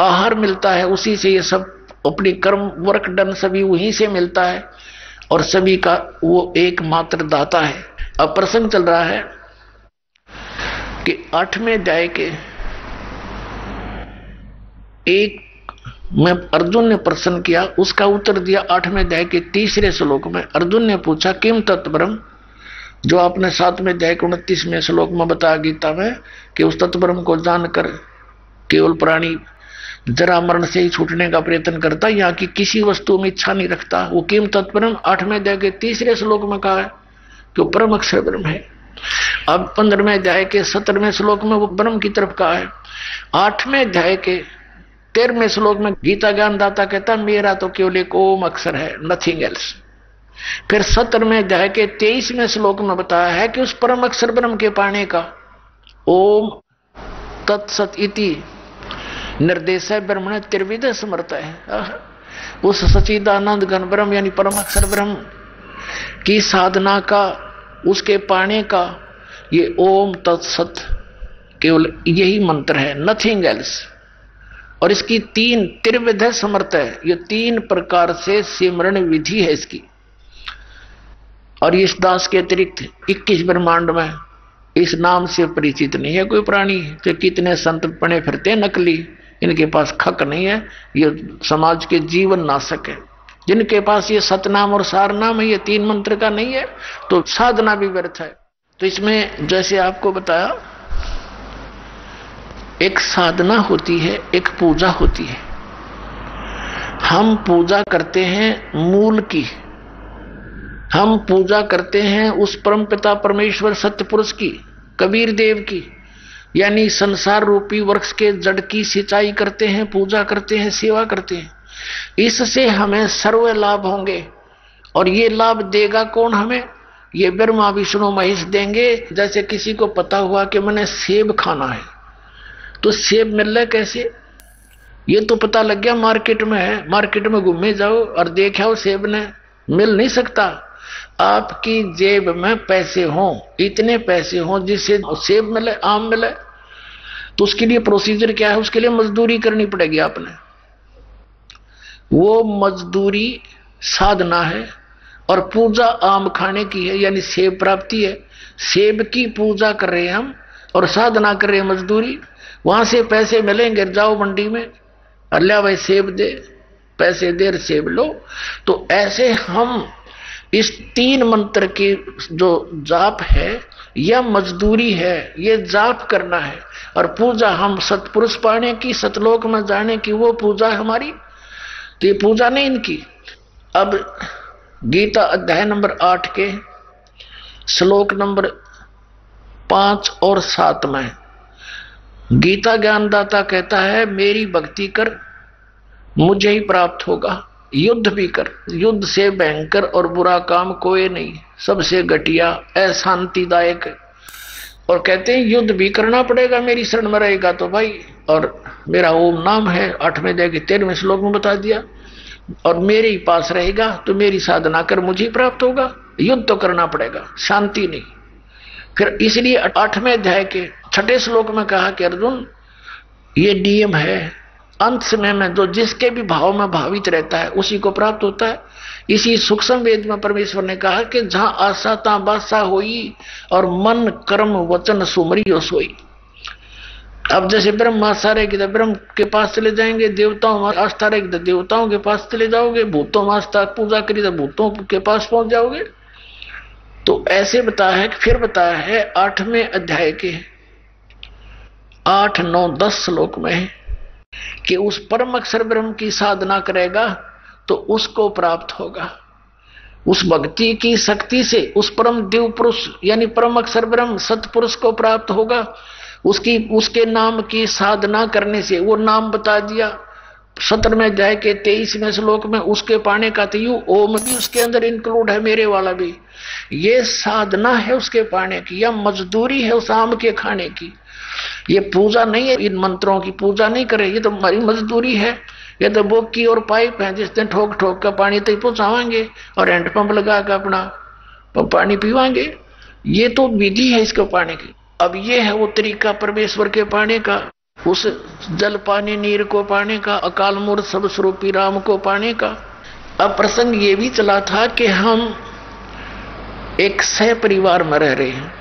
आहार मिलता है, उसी से ये सब अपनी कर्म वर्क डन सभी वहीं से मिलता है और सभी का वो एकमात्र दाता है। अब प्रसंग चल रहा है कि आठवें अध्याय के एक, में अर्जुन ने प्रश्न किया, उसका उत्तर दिया आठवें अध्याय के तीसरे श्लोक में। अर्जुन ने पूछा, किम तत्परम? जो आपने सातवें अध्याय के उनतीसवें श्लोक में बताया गीता में, कि उस तत्परम को जानकर केवल प्राणी जरा मरण से ही छूटने का प्रयत्न करता यहाँ की किसी वस्तु में इच्छा नहीं रखता, वो किम तत्परम? आठवें अध्याय के तीसरे श्लोक में कहा है कि वो परम अक्षर ब्रह्म है। अब पंद्रहवें अध्याय के सत्रहवें श्लोक में वो ब्रह्म की तरफ़ कहा है। आठवें अध्याय के तेरहवें श्लोक में गीता ज्ञान दाता कहता, मेरा तो केवल एक ओम अक्षर है नथिंग एल्स फिर सत्रहवें अध्याय के तेईसवें श्लोक में बताया है कि उस परम अक्षर ब्रह्म के पाने का ओम तत्सत इति निर्देश है ब्रह्मण त्रिविध समर्थ है। उस सचिदानंद घन ब्रह्म यानी परम अक्षर ब्रह्म की साधना का, उसके पाने का, ये ओम तत्सत केवल यही मंत्र है नथिंग एल्स और इसकी तीन त्रिविध समर्थ है। ये तीन प्रकार से सिमरण विधि है इसकी। और इस दास के अतिरिक्त 21 ब्रह्मांड में इस नाम से परिचित नहीं है कोई प्राणी। तो कितने संत पड़े फिरते नकली। इनके पास खक नहीं है। ये समाज के जीवन नाशक है। जिनके पास ये सतनाम और सार नाम है, ये तीन मंत्र का नहीं है। तो साधना भी व्यर्थ है। तो इसमें जैसे आपको बताया एक साधना होती है, एक पूजा होती है। हम पूजा करते हैं मूल की। हम पूजा करते हैं उस परम पिता परमेश्वर सत्य पुरुष की, कबीर देव की। यानी संसार रूपी वृक्ष के जड़ की सिंचाई करते हैं, पूजा करते हैं, सेवा करते हैं। इससे हमें सर्व लाभ होंगे। और ये लाभ देगा कौन हमें? ये ब्रह्मा, विष्णु, महेश देंगे। जैसे किसी को पता हुआ कि मैंने सेब खाना है। तो सेब मिल रहा है कैसे? ये तो पता लग गया मार्केट में है। मार्केट में घूमे जाओ और देखा सेब ने। मिल नहीं सकता। आपकी जेब में पैसे हों, इतने पैसे हों जिससे सेब मिले, आम मिले। तो उसके लिए प्रोसीजर क्या है? उसके लिए मजदूरी करनी पड़ेगी आपने। वो मजदूरी साधना है और पूजा आम खाने की है, यानी सेब प्राप्ति है। सेब की पूजा कर रहे हैं हम और साधना कर रहे हैं मजदूरी। वहाँ से पैसे मिलेंगे, जाओ मंडी में। अल्लाह भाई, सेब दे, पैसे देर सेब लो। तो ऐसे हम इस तीन मंत्र की जो जाप है, यह मजदूरी है, ये जाप करना है। और पूजा हम सतपुरुष पाने की, सतलोक में जाने की, वो पूजा है हमारी। तो ये पूजा नहीं इनकी। अब गीता अध्याय नंबर आठ के, श्लोक नंबर पाँच और सात में गीता ज्ञानदाता कहता है, मेरी भक्ति कर, मुझे ही प्राप्त होगा। युद्ध भी कर, युद्ध से भयंकर और बुरा काम कोई नहीं, सबसे घटिया, अशांतिदायक और कहते हैं, युद्ध भी करना पड़ेगा, मेरी शरण में रहेगा तो भाई। और मेरा ओम नाम है, आठवें दे के तेरहवें श्लोक में बता दिया, और मेरे ही पास रहेगा तो मेरी साधना कर, मुझे ही प्राप्त होगा। युद्ध तो करना पड़ेगा, शांति नहीं। फिर इसलिए आठवें अध्याय के छठे श्लोक में कहा कि अर्जुन, ये नियम है। अंत समय में जो जिसके भी भाव में भावित रहता है, उसी को प्राप्त होता है। इसी सूक्ष्म वेद में परमेश्वर ने कहा कि जहाँ आशा ता बासा होई और मन कर्म वचन सुमरी हो सोई। अब जैसे ब्रह्म आस्था रहेगी तो ब्रह्म के पास चले जाएँगे, देवताओं में आस्था रहेगी तो देवताओं के पास चले जाओगे, भूतों में आस्था पूजा करी तो भूतों के पास पहुँच जाओगे। तो ऐसे बताया है कि फिर बताया है आठवें अध्याय के। आठ, नौ, दस श्लोक में है कि उस परम अक्षर ब्रह्म की साधना करेगा तो उसको प्राप्त होगा। उस भक्ति की शक्ति से उस परम दिव पुरुष, यानी परम अक्षर ब्रह्म, सतपुरुष को प्राप्त होगा। उसकी, उसके नाम की साधना करने से, वो नाम बता दिया। सत्र में अध्याय के तेईसवें श्लोक में उसके पाने का तो यू ओम भी उसके अंदर इंक्लूड है, मेरे वाला भी। ये साधना है उसके पाने की, या मजदूरी है उस आम के खाने की। ये पूजा नहीं है, इन मंत्रों की पूजा नहीं करे, ये तो हमारी मजदूरी है। ये तो बुक की और पाइप है, जिस दिन ठोक ठोक का पानी तक पहुंचावाएँगे और हैंड पंप लगा कर अपना पानी पीवाएँगे। ये तो विधि है इसको पाने की। अब ये है वो तरीका परमेश्वर के पाने का। उस जल पानी, नीर को पाने का, अकाल मूर्त सब स्वरूपी राम को पाने का। अब प्रसंग ये भी चला था कि हम एक सह परिवार में रह रहे हैं।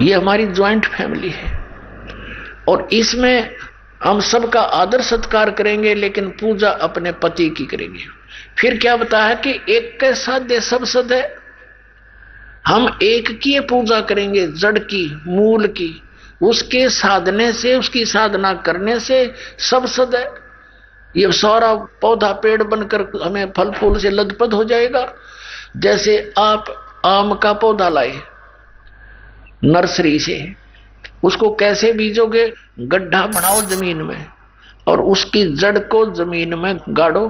ये हमारी ज्वाइंट फैमिली है। और इसमें हम सबका आदर सत्कार करेंगे, लेकिन पूजा अपने पति की करेंगे। फिर क्या बताया कि एक के साथ सब सद है। हम एक की पूजा करेंगे, जड़ की, मूल की। उसके साधने से, उसकी साधना करने से सब सद है। ये सारा पौधा, पेड़ बनकर हमें फल फूल से लदपद हो जाएगा। जैसे आप आम का पौधा लाए नर्सरी से। उसको कैसे बीजोगे? गड्ढा बनाओ ज़मीन में और उसकी जड़ को ज़मीन में गाड़ो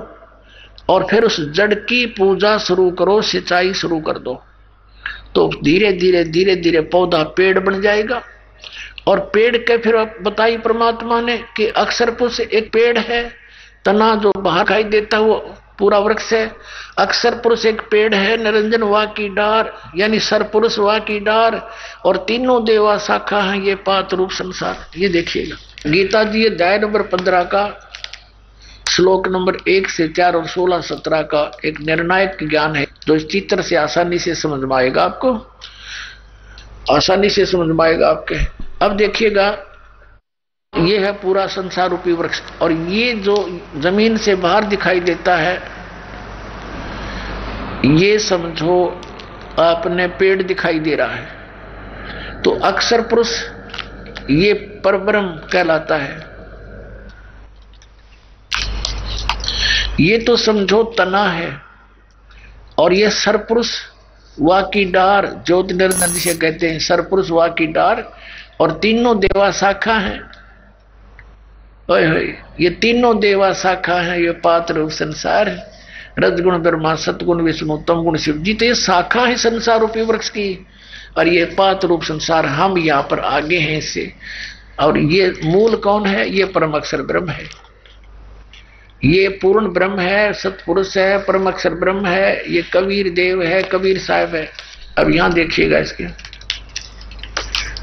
और फिर उस जड़ की पूजा शुरू करो, सिंचाई शुरू कर दो। तो धीरे धीरे धीरे धीरे पौधा पेड़ बन जाएगा और पेड़ के फिर बताई परमात्मा ने कि अक्सर पुरुष एक पेड़ है, तना जो बाहर खाई देता वो पूरा वृक्ष है। अक्सर पुरुष एक पेड़ है, निरंजन वा की डार, यानी सर पुरुष वा की डार, और तीनों देवा शाखा है, ये पात रूप संसार। ये देखिएगा। गीता जी अध्याय नंबर पंद्रह का, श्लोक नंबर एक से चार और सोलह सत्रह का एक निर्णायक ज्ञान है, जो इस चित्र से आसानी से समझ में आएगा आपको। आसानी से समझ में आएगा आपके। अब देखिएगा ये है पूरा संसार रूपी वृक्ष। और ये जो ज़मीन से बाहर दिखाई देता है, ये समझो आपने पेड़ दिखाई दे रहा है। तो अक्सर पुरुष ये परब्रह्म कहलाता है। ये तो समझो तना है। और ये सरपुरुष वा की डार ज्योत निर्धन जिसे कहते हैं सरपुरुष वा की डार और तीनों देवा शाखा हैं। ये तीनों देवा शाखा है, ये पात्र संसार है। रजगुण, ब्रह्मा, सतगुण, विष्णु तम गुण, शिव जी तो ये शाखा है संसार रूपी वृक्ष की। और ये पात्र रूप संसार हम यहाँ पर आगे हैं इससे। और ये मूल कौन है? ये परम अक्षर ब्रह्म है। ये पूर्ण ब्रह्म है, सतपुरुष है परम अक्षर ब्रह्म है, ये कबीर देव है, कबीर साहब है। अब यहाँ देखिएगा इसके।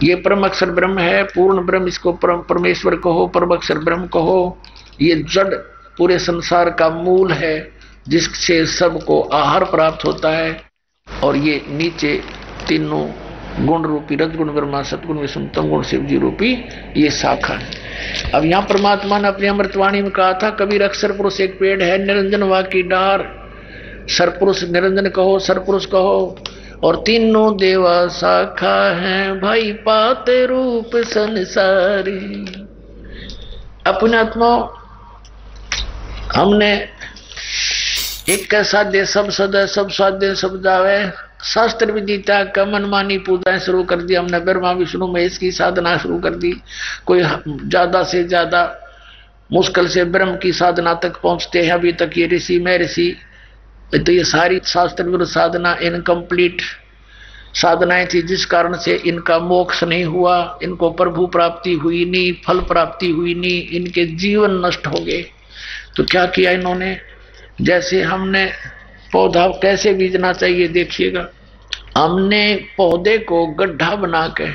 ये परम अक्षर ब्रह्म है, पूर्ण ब्रह्म इसको परम परमेश्वर कहो, परम अक्षर ब्रह्म कहो। ये जड़ पूरे संसार का मूल है, जिससे सबको आहार प्राप्त होता है। और ये नीचे तीनों गुण रूपी, रजगुण, ब्रह्मा सतगुण विषमतम गुण, शिव जी रूपी ये शाखा है। अब यहाँ परमात्मा ने अपनी अमृतवाणी में कहा था, कबीर अक्षर पुरुष एक पेड़ है, निरंजन वा की डार सरपुरुष निरंजन कहो सरपुरुष कहो। और तीनों देवा शाखा है भाई पाते रूप संसारी। अपने आत्मा हमने एक का साध्य सब सद, सब साध्य सब जावे। शास्त्र विदिता का मनमानी पूजाएँ शुरू कर दी हमने। ब्रह्मा, विष्णु, महेश की साधना शुरू कर दी। कोई ज़्यादा से ज़्यादा मुश्किल से ब्रह्म की साधना तक पहुँचते हैं। अभी तक ये ऋषि, मैं ऋषि तो ये सारी शास्त्र विरुद्ध साधना इनकम्प्लीट साधनाएँ थी, जिस कारण से इनका मोक्ष नहीं हुआ, इनको प्रभु प्राप्ति हुई नहीं, फल प्राप्ति हुई नहीं, इनके जीवन नष्ट हो गए। तो क्या किया इन्होंने? जैसे हमने पौधा कैसे बीजना चाहिए देखिएगा। हमने पौधे को गड्ढा बना के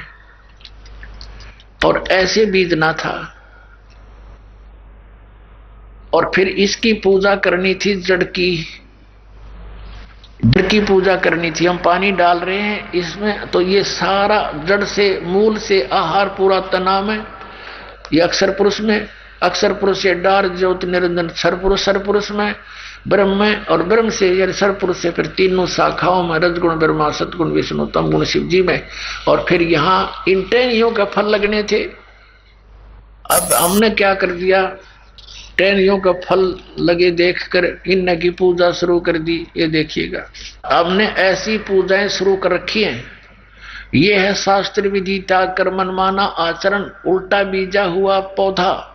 और ऐसे बीजना था। और फिर इसकी पूजा करनी थी जड़ की। जड़ की पूजा करनी थी, हम पानी डाल रहे हैं इसमें तो ये सारा जड़ से, मूल से आहार पूरा तना में, ये अक्षर पुरुष में, अक्षर पुरुष से डार, ज्योत, निरंजन, सर पुरुष सर पुरुष में, ब्रह्म में, और ब्रह्म से, यानी सर पुरुष से फिर तीनों शाखाओं में, रजगुण, ब्रह्मा, सतगुण, विष्णु तम गुण, शिव जी में, और फिर यहाँ इन टेनियों का फल लगने थे। अब हमने क्या कर दिया? टेनियों का फल लगे देखकर इन की पूजा शुरू कर दी, ये देखिएगा। हमने ऐसी पूजाएँ शुरू कर रखी हैं। ये है शास्त्र विधिता कर्मन मनमाना आचरण, उल्टा बीजा हुआ पौधा।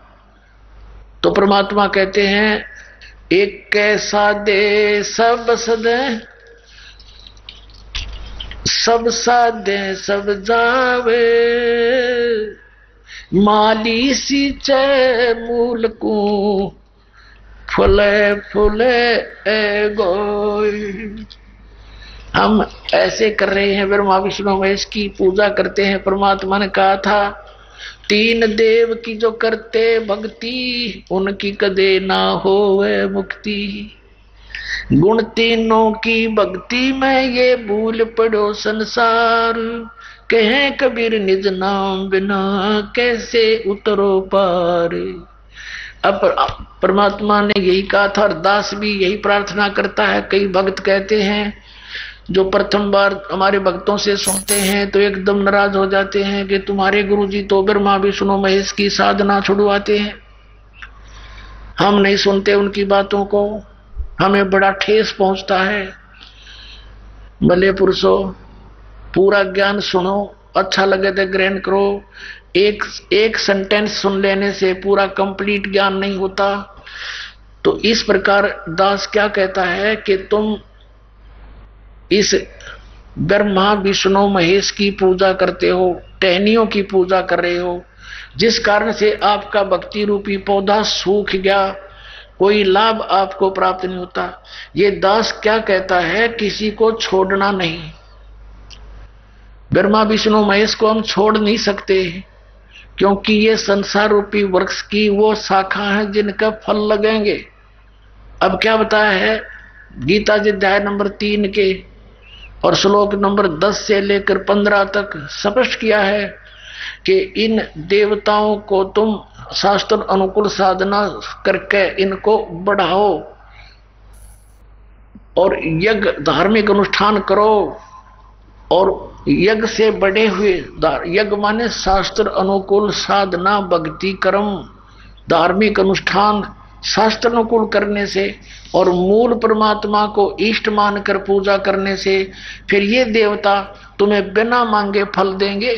तो परमात्मा कहते हैं, एक कैसा दे सब सदे सब साधे, सब जावे। माली सींचे मूल को फुले फुले गोई। हम ऐसे कर रहे हैं, ब्रह्मा विष्णु महेश की पूजा करते हैं। परमात्मा ने कहा था, तीन देव की जो करते भक्ति, उनकी कदे ना हो मुक्ति। गुण तीनों की भक्ति में ये भूल पड़ो संसार। कहे कबीर, निज नाम बिना कैसे उतरो पार? अब परमात्मा ने यही कहा था और दास भी यही प्रार्थना करता है। कई भक्त कहते हैं, जो प्रथम बार हमारे भक्तों से सुनते हैं तो एकदम नाराज़ हो जाते हैं कि तुम्हारे गुरु जी तो ब्रह्मा, विष्णु, महेश की साधना छुड़वाते हैं। हम नहीं सुनते उनकी बातों को। हमें बड़ा ठेस पहुँचता है। भले पुरुषों पूरा ज्ञान सुनो अच्छा लगे तो ग्रहण करो। एक एक सेंटेंस सुन लेने से पूरा कंप्लीट ज्ञान नहीं होता। तो इस प्रकार दास क्या कहता है कि तुम इस ब्रह्मा, विष्णु, महेश की पूजा करते हो, टहनियों की पूजा कर रहे हो। जिस कारण से आपका भक्ति रूपी पौधा सूख गया, कोई लाभ आपको प्राप्त नहीं होता। ये दास क्या कहता है, किसी को छोड़ना नहीं। ब्रह्मा विष्णु महेश को हम छोड़ नहीं सकते क्योंकि ये संसार रूपी वृक्ष की वो शाखा है जिनका फल लगेंगे। अब क्या बताया है? गीता जी अध्याय नंबर तीन के और श्लोक नंबर दस से लेकर पंद्रह तक स्पष्ट किया है कि इन देवताओं को तुम शास्त्र अनुकूल साधना करके इनको बढ़ाओ और यज्ञ धार्मिक अनुष्ठान करो। और यज्ञ से बड़े हुए यज्ञ माने शास्त्र अनुकूल साधना, भक्ति, कर्म, धार्मिक अनुष्ठान, शास्त्र अनुकूल करने से और मूल परमात्मा को इष्ट मानकर पूजा करने से फिर ये देवता तुम्हें बिना मांगे फल देंगे।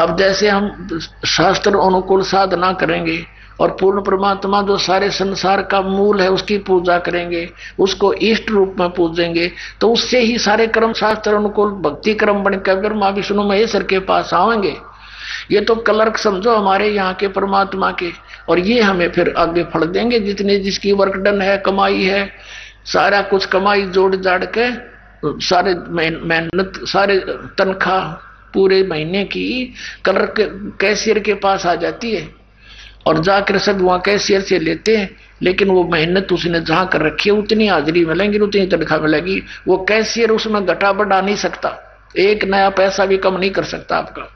अब जैसे हम शास्त्र अनुकूल साधना करेंगे और पूर्ण परमात्मा जो सारे संसार का मूल है, उसकी पूजा करेंगे, उसको इष्ट रूप में पूजेंगे तो उससे ही सारे कर्म शास्त्र अनुकूल, भक्ति कर्म बनकर माँ विष्णु महेश्वर के पास आवेंगे ये तो कलर्क समझो हमारे यहाँ के परमात्मा के, और ये हमें फिर आगे फल देंगे, जितने जिसकी वर्क डन है, कमाई है, सारा कुछ कमाई जोड़ जाड़ के, सारे मेहनत, सारे तनख्वाह पूरे महीने की कलर कैशियर के पास आ जाती है। और जाकर सब वहाँ कैशियर से लेते हैं, लेकिन वो मेहनत उसने जहाँ कर रखी है, उतनी हाजिरी मिलेंगी, उतनी तनख्वाह मिलेगी। वो कैशियर उसमें घटा बढ़ा नहीं सकता। एक नया पैसा भी कम नहीं कर सकता आपका।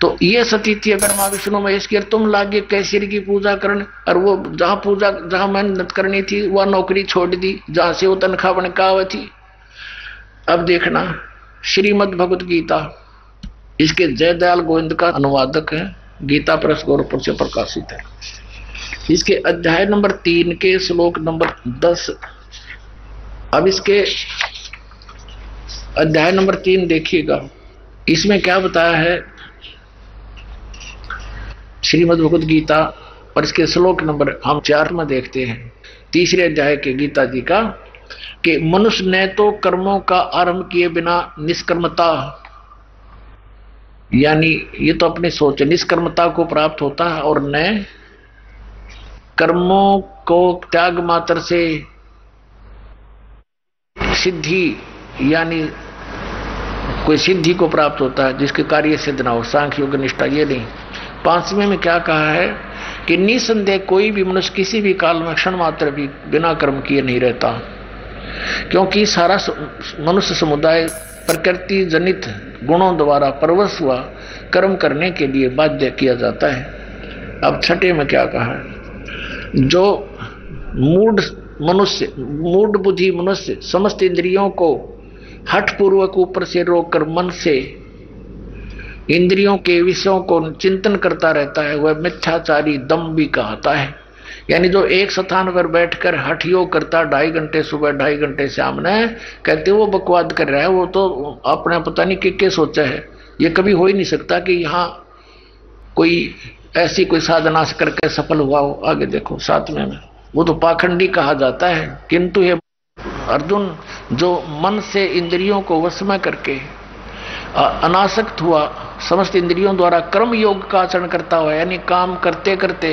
तो ये सतीथी अगर माँ विष्णु महेश की तुम लागे कैसिर की पूजा करने, और वो जहाँ पूजा, जहाँ मेहनत करनी थी, वह नौकरी छोड़ दी, जहाँ से वो तनख्वाह बनका हुआ थी। अब देखना श्रीमद भगवत गीता इसके जयदयाल गोविंद का अनुवादक है। गीता प्रेस गोरखपुर से प्रकाशित है। इसके अध्याय नंबर तीन के श्लोक नंबर दस। अब इसके अध्याय नंबर तीन देखिएगा। इसमें क्या बताया है? श्रीमद भगवद गीता और इसके श्लोक नंबर हम चार में देखते हैं। तीसरे अध्याय के गीता जी का कि मनुष्य ने तो कर्मों का आरंभ किए बिना निष्कर्मता यानी ये तो अपनी सोच, निष्कर्मता को प्राप्त होता है और न कर्मों को त्याग मात्र से सिद्धि, यानी कोई सिद्धि को प्राप्त होता है, जिसके कार्य सिद्ध ना हो, सांख्य योग निष्ठा, ये नहीं। पाँचवें में क्या कहा है कि निसंदेह कोई भी मनुष्य किसी भी काल में क्षण मात्र भी बिना कर्म किए नहीं रहता। क्योंकि सारा मनुष्य समुदाय प्रकृति जनित गुणों द्वारा परवश हुआ कर्म करने के लिए बाध्य किया जाता है। अब छठे में क्या कहा? जो मूड मनुष्य मूड बुद्धि मनुष्य समस्त इंद्रियों को हठपूर्वक ऊपर से रोककर मन से इंद्रियों के विषयों को चिंतन करता रहता है, वह मिथ्याचारी दम भी कहता है। यानी जो एक स्थान पर बैठकर हठ योग करता ढाई घंटे सुबह, ढाई घंटे शाम, ने कहते वो बकवाद कर रहा है, वो तो अपने पता नहीं कि क्या सोचा है। ये कभी हो ही नहीं सकता कि यहाँ कोई ऐसी कोई साधना करके सफल हुआ हो। आगे देखो सातवें में वो तो पाखंडी कहा जाता है, किंतु ये अर्जुन जो मन से इंद्रियों को वश में करके अनासक्त हुआ समस्त इंद्रियों द्वारा कर्म योग का आचरण करता हुआ, यानी काम करते करते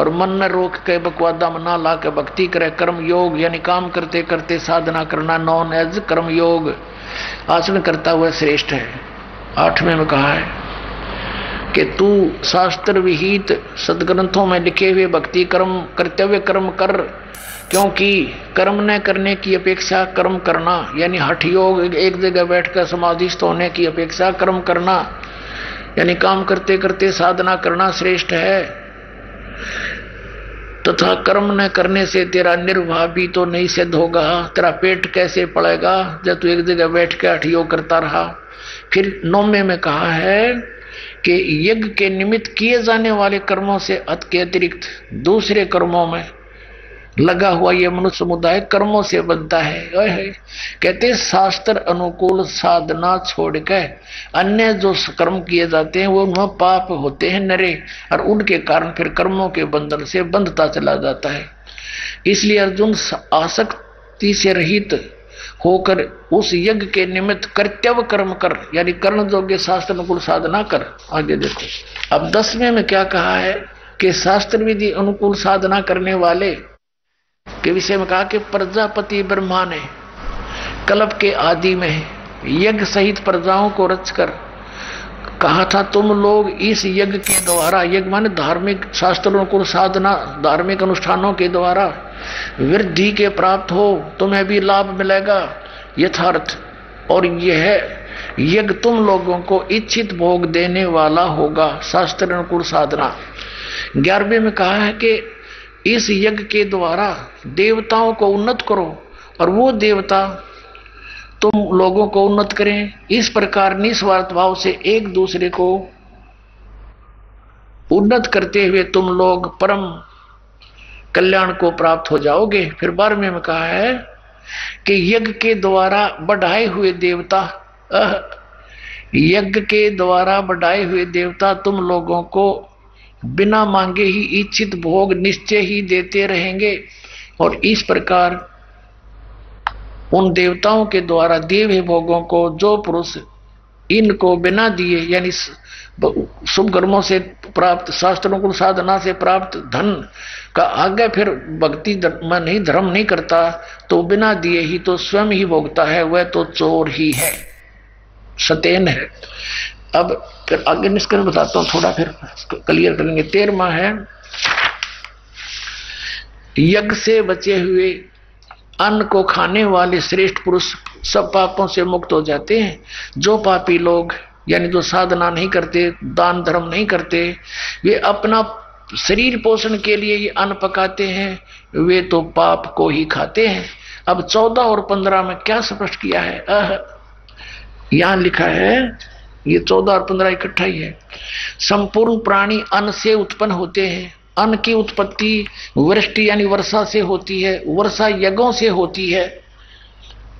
और मन न रोक के बकवादा ना ला के भक्ति करे, कर्म योग, यानी काम करते करते साधना करना नॉन एज कर्म योग आचरण करता हुआ श्रेष्ठ है। आठवें में कहा है कि तू शास्त्र विहित सदग्रंथों में लिखे हुए भक्ति कर्म, कर्तव्य कर्म कर, क्योंकि कर्म न करने की अपेक्षा कर्म करना, यानी हठ योग एक जगह बैठकर समाधिस्थ होने की अपेक्षा कर्म करना यानी काम करते करते साधना करना श्रेष्ठ है। तथा तो कर्म न करने से तेरा निर्वाह भी तो नहीं सिद्ध होगा। तेरा पेट कैसे पड़ेगा? जब तू एक जगह बैठ के अठयोग करता रहा। फिर नौमे में कहा है कि यज्ञ के निमित्त किए जाने वाले कर्मों से अत के अतिरिक्त दूसरे कर्मों में लगा हुआ ये मनुष्य समुदाय कर्मों से बनता है। कहते शास्त्र अनुकूल साधना छोड़ के अन्य जो कर्म किए जाते हैं, वो उनमें पाप होते हैं नरे, और उनके कारण फिर कर्मों के बंधन से बंधता चला जाता है। इसलिए अर्जुन आसक्ति से रहित होकर उस यज्ञ के निमित्त कर्तव्य कर्म कर, यानी कर्ण योग्य शास्त्र अनुकूल साधना कर। आगे देखो। अब दसवें में क्या कहा है कि शास्त्र विधि अनुकूल साधना करने वाले के विषय में कहा कि प्रजापति ब्रह्मा ने कल्प के आदि में यज्ञ सहित प्रजाओं को रचकर कहा था, तुम लोग इस यज्ञ के द्वारा, यज्ञ माने धार्मिक शास्त्रों को साधना, धार्मिक अनुष्ठानों के द्वारा वृद्धि के प्राप्त हो, तुम्हें भी लाभ मिलेगा यथार्थ। और यह यज्ञ तुम लोगों को इच्छित भोग देने वाला होगा, शास्त्र अनुकूल साधना। ग्यारहवें में कहा है कि इस यज्ञ के द्वारा देवताओं को उन्नत करो और वो देवता तुम लोगों को उन्नत करें। इस प्रकार निस्वार्थ भाव से एक दूसरे को उन्नत करते हुए तुम लोग परम कल्याण को प्राप्त हो जाओगे। फिर बारहवें में कहा है कि यज्ञ के द्वारा बढ़ाए हुए देवता यज्ञ के द्वारा बढ़ाए हुए देवता तुम लोगों को बिना मांगे ही इच्छित भोग निश्चय ही देते रहेंगे। और इस प्रकार उन देवताओं के द्वारा दिए भोगों को जो पुरुष इनको बिना दिए, यानी शुभ कर्मों से प्राप्त, शास्त्रों को साधना से प्राप्त धन का आगे फिर भक्ति में नहीं, धर्म नहीं करता तो बिना दिए ही तो स्वयं ही भोगता है, वह तो चोर ही है। सतेन है। अब फिर आगे निष्कर्ष बताता हूँ थोड़ा फिर क्लियर करेंगे। तेरवा है, यज्ञ से बचे हुए अन्न को खाने वाले श्रेष्ठ पुरुष सब पापों से मुक्त हो जाते हैं। जो पापी लोग, यानी जो साधना नहीं करते, दान धर्म नहीं करते, वे अपना शरीर पोषण के लिए ये अन्न पकाते हैं, वे तो पाप को ही खाते हैं। अब चौदह और पंद्रह में क्या स्पष्ट किया है? यहाँ लिखा है ये चौदह और पंद्रह इकट्ठा ही है। संपूर्ण प्राणी अन्न से उत्पन्न होते हैं। अन्न की उत्पत्ति वृष्टि यानी वर्षा से होती है, वर्षा यज्ञों से होती है।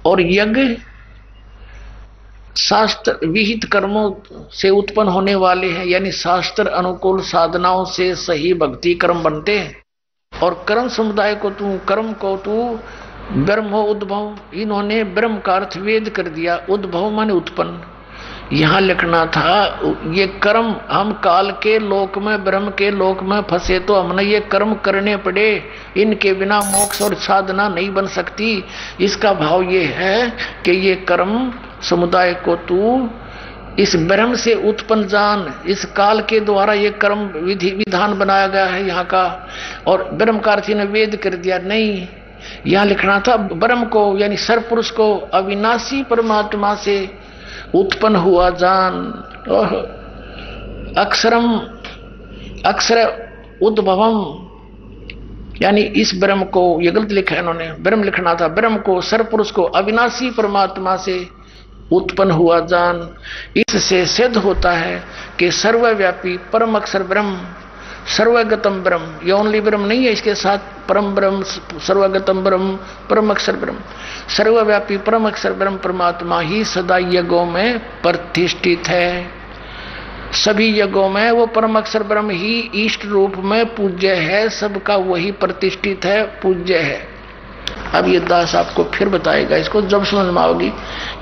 और यज्ञ शास्त्र विहित कर्मों से उत्पन्न होने वाले हैं, यानी शास्त्र अनुकूल साधनाओं से सही भक्ति कर्म बनते हैं। और कर्म समुदाय को तू, कर्म को तू ब्रह्म उद्भव, इन्होंने ब्रह्म का अर्थ वेद कर दिया। उद्भव माने उत्पन्न। यहाँ लिखना था, ये कर्म, हम काल के लोक में, ब्रह्म के लोक में फंसे तो हमने ये कर्म करने पड़े। इनके बिना मोक्ष और साधना नहीं बन सकती। इसका भाव ये है कि ये कर्म समुदाय को तू इस ब्रह्म से उत्पन्न जान। इस काल के द्वारा ये कर्म विधि, विधान बनाया गया है यहाँ का। और ब्रह्म कारथी ने वेद कर दिया, नहीं। यहाँ लिखना था ब्रह्म को, यानी सरपुरुष को अविनाशी परमात्मा से उत्पन्न हुआ जान। और अक्षरम, अक्षर उद्भवम। यानी इस ब्रह्म को, ये गलत लिखा है इन्होंने, ब्रह्म लिखना था। ब्रह्म को सरपुरुष को अविनाशी परमात्मा से उत्पन्न हुआ जान। इससे सिद्ध होता है कि सर्वव्यापी परम अक्षर ब्रह्म। सर्वगतम ब्रह्म। ये ओनली ब्रह्म नहीं है, इसके साथ परम ब्रह्म, सर्वगतम ब्रह्म, परम अक्षर ब्रह्म। सर्वव्यापी परम अक्षर ब्रह्म परमात्मा ही सदा यज्ञों में प्रतिष्ठित है। सभी यज्ञों में वो परम अक्षर ब्रह्म ही इष्ट रूप में पूज्य है, सबका वही प्रतिष्ठित है, पूज्य है। अब ये दास आपको फिर बताएगा, इसको जब समझ में आओगी,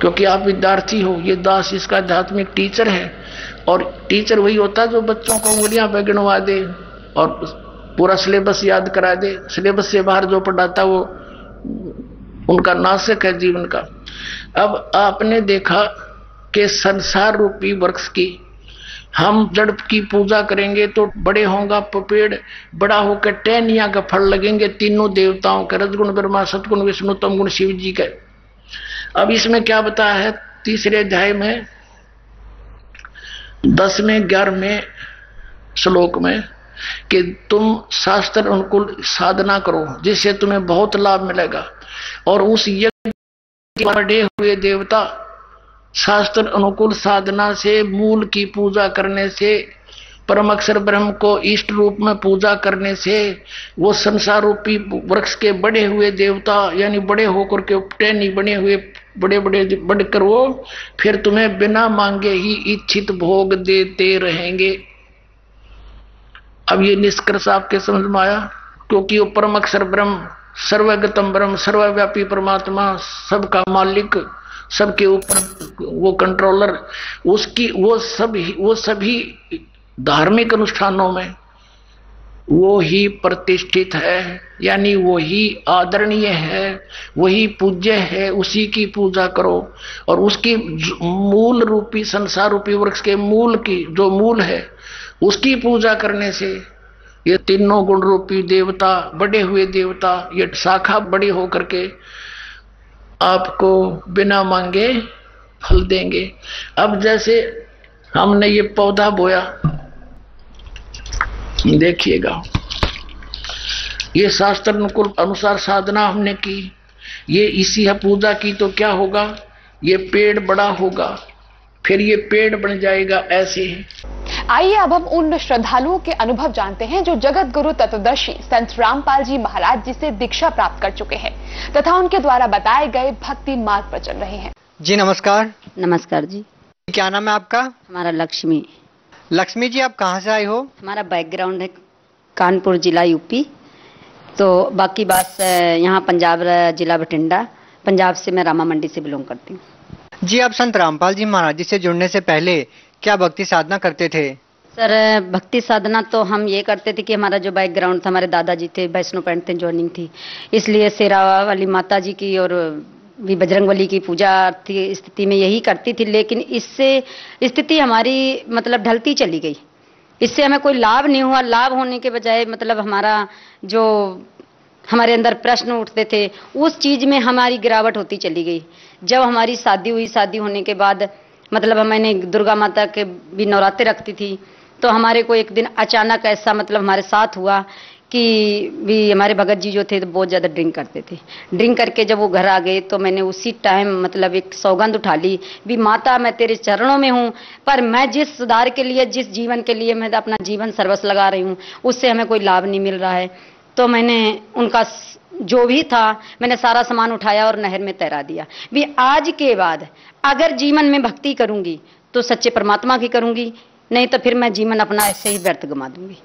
क्योंकि आप विद्यार्थी हो, ये दास इसका आध्यात्मिक टीचर है। और टीचर वही होता जो बच्चों को उंगलियाँ पे गिनवा दे और पूरा सिलेबस याद करा दे। सिलेबस से बाहर जो पढ़ाता वो उनका नाशक है जीवन का। अब आपने देखा कि संसार रूपी वृक्ष की हम जड़ की पूजा करेंगे तो बड़े होगा पेड़, बड़ा होकर टहनिया का फल लगेंगे, तीनों देवताओं के, रजगुण, ब्रह्मा, सतगुण, विष्णु तम गुण शिव जी के। अब इसमें क्या बताया है? तीसरे अध्याय में दसवें, ग्यारहवें श्लोक में कि तुम शास्त्र अनुकूल साधना करो, जिससे तुम्हें बहुत लाभ मिलेगा। और उस यज्ञ बड़े हुए देवता शास्त्र अनुकूल साधना से, मूल की पूजा करने से परम अक्षर ब्रह्म को इष्ट रूप में पूजा करने से वो संसार रूपी वृक्ष के बड़े हुए देवता, यानी बड़े होकर के टहनी बने हुए बड़े बड़े बढ़कर वो फिर तुम्हें बिना मांगे ही इच्छित भोग देते रहेंगे। अब ये निष्कर्ष आपके समझ में आया, क्योंकि वो परम अक्षर ब्रह्म, सर्वगतम ब्रह्म, सर्वव्यापी परमात्मा, सबका मालिक, सबके ऊपर वो कंट्रोलर उसकी, वो सभी वो सभी धार्मिक अनुष्ठानों में वो ही प्रतिष्ठित है, यानी वही आदरणीय है, वही पूज्य है, उसी की पूजा करो। और उसकी मूल रूपी, संसार रूपी वृक्ष के मूल की, जो मूल है, उसकी पूजा करने से ये तीनों गुण रूपी देवता, बड़े हुए देवता, ये शाखा बड़ी होकर के आपको बिना मांगे फल देंगे। अब जैसे हमने ये पौधा बोया देखिएगा। ये शास्त्र अनुकूल अनुसार साधना हमने की। ये इसी पूजा की तो क्या होगा? ये पेड़ बड़ा होगा फिर ये पेड़ बन जाएगा ऐसे ही। आइए अब हम उन श्रद्धालुओं के अनुभव जानते हैं जो जगत गुरु तत्वदर्शी संत रामपाल जी महाराज जी से दीक्षा प्राप्त कर चुके हैं तथा उनके द्वारा बताए गए भक्ति मार्ग पर चल रहे हैं। जी नमस्कार। नमस्कार जी। क्या नाम है आपका? हमारा लक्ष्मी। लक्ष्मी जी आप कहाँ से आए हो? हमारा बैकग्राउंड है कानपुर जिला यूपी। तो बाकी बात यहाँ पंजाब जिला बठिंडा। पंजाब से मैं रामा मंडी से बिलोंग करती हूँ। जी आप संत रामपाल जी महाराज जी से जुड़ने से पहले क्या भक्ति साधना करते थे? सर भक्ति साधना तो हम ये करते थे कि हमारा जो बैकग्राउंड था हमारे दादाजी थे वैष्णो पैंट थे ज्वाइनिंग थी इसलिए शेरा वाली माता जी की और भी बजरंग बली की पूजा स्थिति में यही करती थी, लेकिन इससे स्थिति हमारी मतलब ढलती चली गई। इससे हमें कोई लाभ नहीं हुआ। लाभ होने के बजाय मतलब हमारा जो हमारे अंदर प्रश्न उठते थे, उस चीज़ में हमारी गिरावट होती चली गई। जब हमारी शादी हुई, शादी होने के बाद मतलब मैंने दुर्गा माता के भी नवरात्रे रखती थी तो हमारे को एक दिन अचानक ऐसा मतलब हमारे साथ हुआ कि भी हमारे भगत जी जो थे तो बहुत ज़्यादा ड्रिंक करते थे। ड्रिंक करके जब वो घर आ गए तो मैंने उसी टाइम मतलब एक सौगंध उठा ली भी, माता, मैं तेरे चरणों में हूँ, पर मैं जिस सुधार के लिए, जिस जीवन के लिए मैं अपना जीवन सर्वस लगा रही हूँ, उससे हमें कोई लाभ नहीं मिल रहा है। तो मैंने उनका जो भी था, मैंने सारा सामान उठाया और नहर में तैरा दिया। भी आज के बाद अगर जीवन में भक्ति करूँगी तो सच्चे परमात्मा की करूँगी, नहीं तो फिर मैं जीवन अपना ऐसे ही व्यर्थ गमा दूँगी।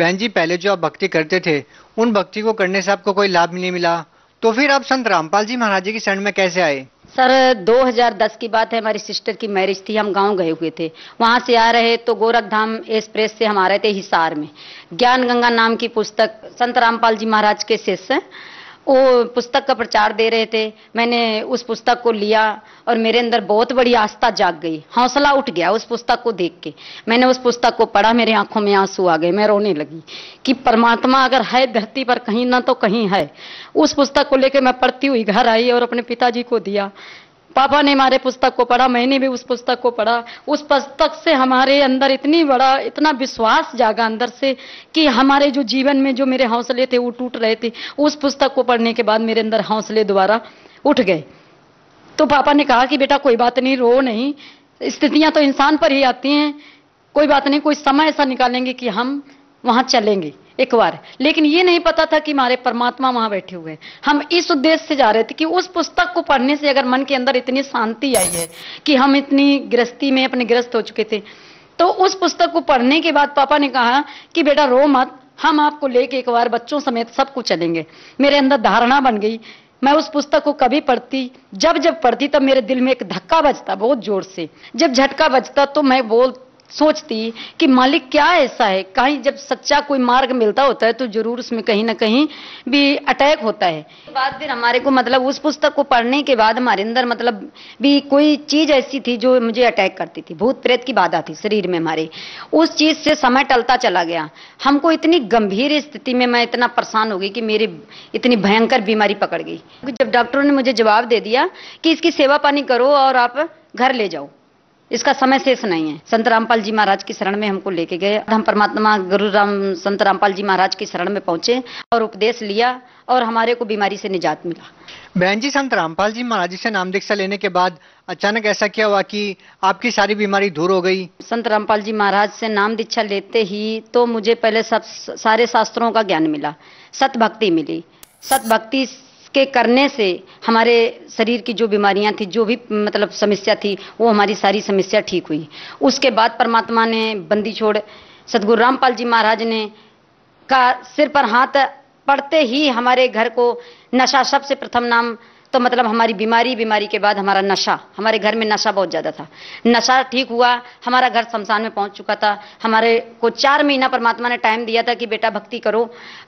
बहन जी, पहले जो आप भक्ति करते थे, उन भक्ति को करने से आपको कोई लाभ नहीं मिला। तो फिर आप संत रामपाल जी महाराज जी की शरण में कैसे आए? सर 2010 की बात है, हमारी सिस्टर की मैरिज थी, हम गाँव गए हुए थे। वहाँ से आ रहे तो गोरखधाम एक्सप्रेस से हम आ रहे थे हिसार में। ज्ञान गंगा नाम की पुस्तक संत रामपाल जी महाराज के शिष्य वो पुस्तक का प्रचार दे रहे थे। मैंने उस पुस्तक को लिया और मेरे अंदर बहुत बड़ी आस्था जाग गई। हौसला उठ गया उस पुस्तक को देख के। मैंने उस पुस्तक को पढ़ा, मेरे आँखों में आँसू आ गए, मैं रोने लगी कि परमात्मा अगर है, धरती पर कहीं ना तो कहीं है। उस पुस्तक को लेकर मैं पढ़ती हुई घर आई और अपने पिताजी को दिया। पापा ने हमारे पुस्तक को पढ़ा, मैंने भी उस पुस्तक को पढ़ा। उस पुस्तक से हमारे अंदर इतनी बड़ा, इतना विश्वास जागा अंदर से कि हमारे जो जीवन में जो मेरे हौसले थे, वो टूट रहे थे। उस पुस्तक को पढ़ने के बाद मेरे अंदर हौसले दोबारा उठ गए। तो पापा ने कहा कि बेटा, कोई बात नहीं, रो नहीं। स्थितियाँ तो इंसान पर ही आती हैं। कोई बात नहीं, कोई समय ऐसा निकालेंगे कि हम वहाँ चलेंगे। एक बार। लेकिन ये नहीं पता था कि हमारे परमात्मा वहाँ बैठे हुए हम इस उद्देश्य से जा रहे थे कि उस पुस्तक को पढ़ने से अगर मन के अंदर इतनी शांति आई है कि हम इतनी गृहस्थी में अपने ग्रस्त हो चुके थे। तो उस पुस्तक को पढ़ने के बाद पापा ने कहा कि, बेटा, रो मत। हम आपको लेके एक बार बच्चों समेत सब कुछ चलेंगे। मेरे अंदर धारणा बन गई। मैं उस पुस्तक को कभी पढ़ती, जब जब पढ़ती, तब मेरे दिल में एक धक्का बजता बहुत ज़ोर से। जब झटका बजता तो मैं बोल सोचती कि मालिक क्या ऐसा है? कहीं जब सच्चा कोई मार्ग मिलता होता है तो ज़रूर उसमें कहीं ना कहीं भी अटैक होता है। बाद फिर हमारे को मतलब उस पुस्तक को पढ़ने के बाद हमारे अंदर मतलब भी कोई चीज़ ऐसी थी जो मुझे अटैक करती थी। भूत प्रेत की बाधा थी शरीर में हमारे। उस चीज़ से समय टलता चला गया। हमको इतनी गंभीर स्थिति में मैं इतना परेशान हो गई कि मेरी इतनी भयंकर बीमारी पकड़ गई। जब डॉक्टरों ने मुझे जवाब दे दिया कि इसकी सेवा पानी करो और आप घर ले जाओ। इसका समय शेष नहीं है। संत रामपाल जी महाराज की शरण में हमको लेके गए। हम परमात्मा गुरु राम संत रामपाल जी महाराज की शरण में पहुँचे और उपदेश लिया और हमारे को बीमारी से निजात मिला। बहन जी संत रामपाल जी महाराज से नाम दीक्षा लेने के बाद अचानक ऐसा क्या हुआ कि आपकी सारी बीमारी दूर हो गई? संत रामपाल जी महाराज से नाम दीक्षा लेते ही तो मुझे पहले सब सारे शास्त्रों का ज्ञान मिला। सत भक्ति मिली। सत भक्ति के करने से हमारे शरीर की जो बीमारियाँ थी, जो भी मतलब समस्या थी, वो हमारी सारी समस्या ठीक हुई। उसके बाद परमात्मा ने बंदी छोड़, सदगुरु रामपाल जी महाराज ने का सिर पर हाथ पड़ते ही हमारे घर को नशा सबसे प्रथम नाम तो मतलब हमारी बीमारी बीमारी के बाद हमारा नशा हमारे घर में नशा बहुत ज़्यादा था। नशा ठीक हुआ हमारा घर शमशान में पहुँच चुका था। हमारे को चार महीना परमात्मा ने टाइम दिया था कि बेटा भक्ति करो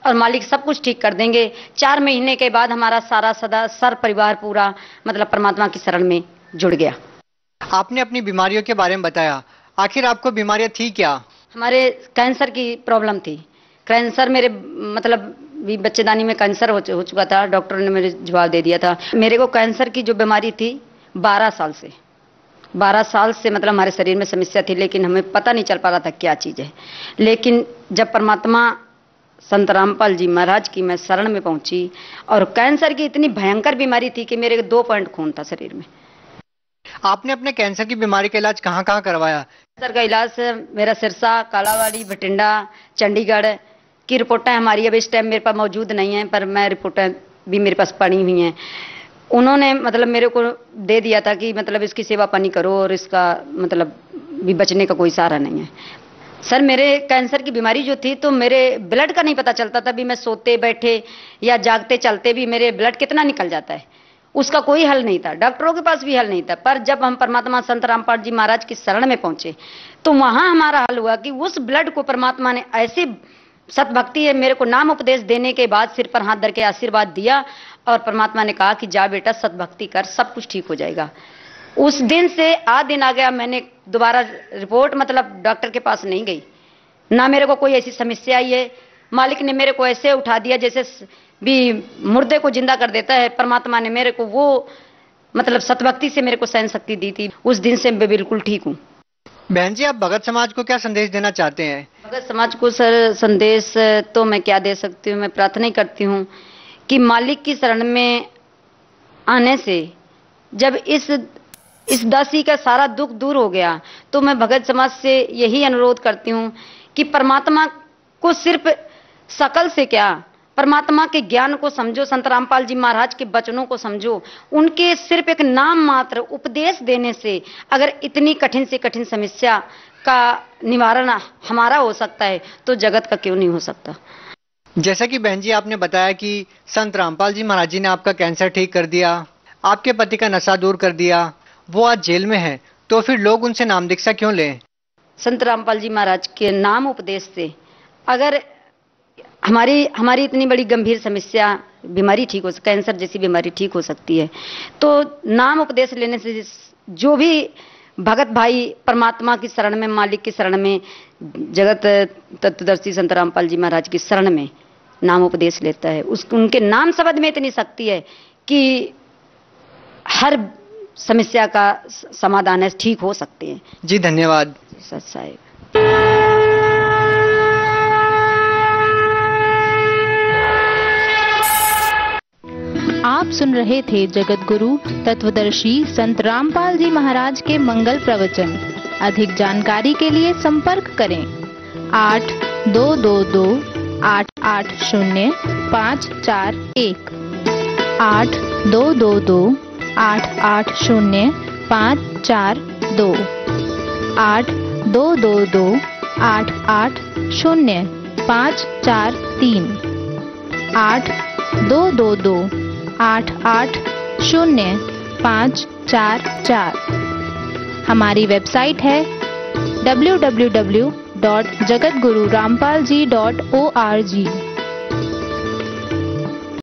और मालिक सब कुछ ठीक कर देंगे। चार महीने के बाद हमारा सारा सदा सर परिवार पूरा मतलब परमात्मा की शरण में जुड़ गया। आपने अपनी बीमारियों के बारे में बताया। आखिर आपको बीमारियाँ थी क्या? हमारे कैंसर की प्रॉब्लम थी। कैंसर मेरे मतलब भी बच्चेदानी में कैंसर हो, हो चुका था डॉक्टर ने मेरे जवाब दे दिया था। मेरे को कैंसर की जो बीमारी थी बारह साल से। बारह साल से मतलब हमारे शरीर में समस्या थी लेकिन हमें पता नहीं चल पा रहा था क्या चीज़ है। लेकिन जब परमात्मा संत रामपाल जी महाराज की मैं शरण में पहुँची और कैंसर की इतनी भयंकर बीमारी थी कि मेरे दो पॉइंट खून था शरीर में। आपने अपने कैंसर की बीमारी का इलाज कहाँ कहाँ करवाया? कैंसर का इलाज मेरा सिरसा कालावाड़ी बठिंडा चंडीगढ़ की रिपोर्टें हमारी अब इस टाइम मेरे पास मौजूद नहीं है, पर मैं रिपोर्टें भी मेरे पास पड़ी हुई हैं। उन्होंने मतलब मेरे को दे दिया था कि मतलब इसकी सेवा पानी करो और इसका मतलब भी बचने का कोई सहारा नहीं है। सर, मेरे कैंसर की बीमारी जो थी तो मेरे ब्लड का नहीं पता चलता था, भी मैं सोते, बैठे या जागते, चलते भी मेरे ब्लड कितना निकल जाता है। उसका कोई हल नहीं था, डॉक्टरों के पास भी हल नहीं था। पर जब हम परमात्मा संत रामपाल जी महाराज की शरण में पहुँचे तो वहाँ हमारा हल हुआ कि उस ब्लड को परमात्मा ने ऐसे सतभक्ति है, मेरे को नाम उपदेश देने के बाद सिर पर हाथ धर के आशीर्वाद दिया और परमात्मा ने कहा कि जा बेटा सतभक्ति कर, सब कुछ ठीक हो जाएगा। उस दिन से आ दिन आ गया, मैंने दोबारा रिपोर्ट मतलब डॉक्टर के पास नहीं गई। ना मेरे को कोई ऐसी समस्या आई है। मालिक ने मेरे को ऐसे उठा दिया जैसे भी मुर्दे को ज़िंदा कर देता है। परमात्मा ने मेरे को वो मतलब सतभक्ति से मेरे को सहन शक्ति दी थी। उस दिन से मैं बिल्कुल ठीक हूँ। बहन जी, आप भगत समाज को क्या संदेश देना चाहते हैं? भगत समाज को सर संदेश तो मैं क्या दे सकती हूँ? मैं प्रार्थना करती हूँ कि मालिक की शरण में आने से जब इस इस दासी का सारा दुख दूर हो गया तो मैं भगत समाज से यही अनुरोध करती हूँ कि परमात्मा को सिर्फ़ सकल से क्या, परमात्मा के ज्ञान को समझो, संत रामपाल जी महाराज के वचनों को समझो। उनके सिर्फ़ एक नाम मात्र उपदेश देने से अगर इतनी कठिन से कठिन समस्या का निवारण हमारा हो सकता है तो जगत का क्यों नहीं हो सकता? जैसा कि बहन जी आपने बताया कि संत रामपाल जी महाराज जी ने आपका कैंसर ठीक कर दिया आपके पति का नशा दूर कर दिया वो आज जेल में है तो फिर लोग उनसे नाम दीक्षा क्यों लें? संत रामपाल जी महाराज के नाम उपदेश से अगर हमारी हमारी इतनी बड़ी गंभीर समस्या बीमारी ठीक हो कैंसर जैसी बीमारी ठीक हो सकती है तो नाम उपदेश लेने से जो भी भगत भाई परमात्मा की शरण में मालिक की शरण में जगत तत्वदर्शी संत रामपाल जी महाराज की शरण में नाम उपदेश लेता है। उस उनके नाम शब्द में इतनी शक्ति है कि हर समस्या का समाधान है ठीक हो सकते हैं। जी धन्यवाद। सत साहेब। आप सुन रहे थे जगत गुरु तत्वदर्शी संत रामपाल जी महाराज के मंगल प्रवचन। अधिक जानकारी के लिए संपर्क करें। आठ दो दो दो आठ आठ शून्य पाँच चार एक। आठ दो दो दो आठ आठ शून्य पाँच चार दो। आठ दो दो दो आठ आठ शून्य पाँच चार तीन। आठ दो दो दो आठ आठ शून्य पाँच चार चार। हमारी वेबसाइट है W W W dot Jagat Guru Rampal ji dot O R G.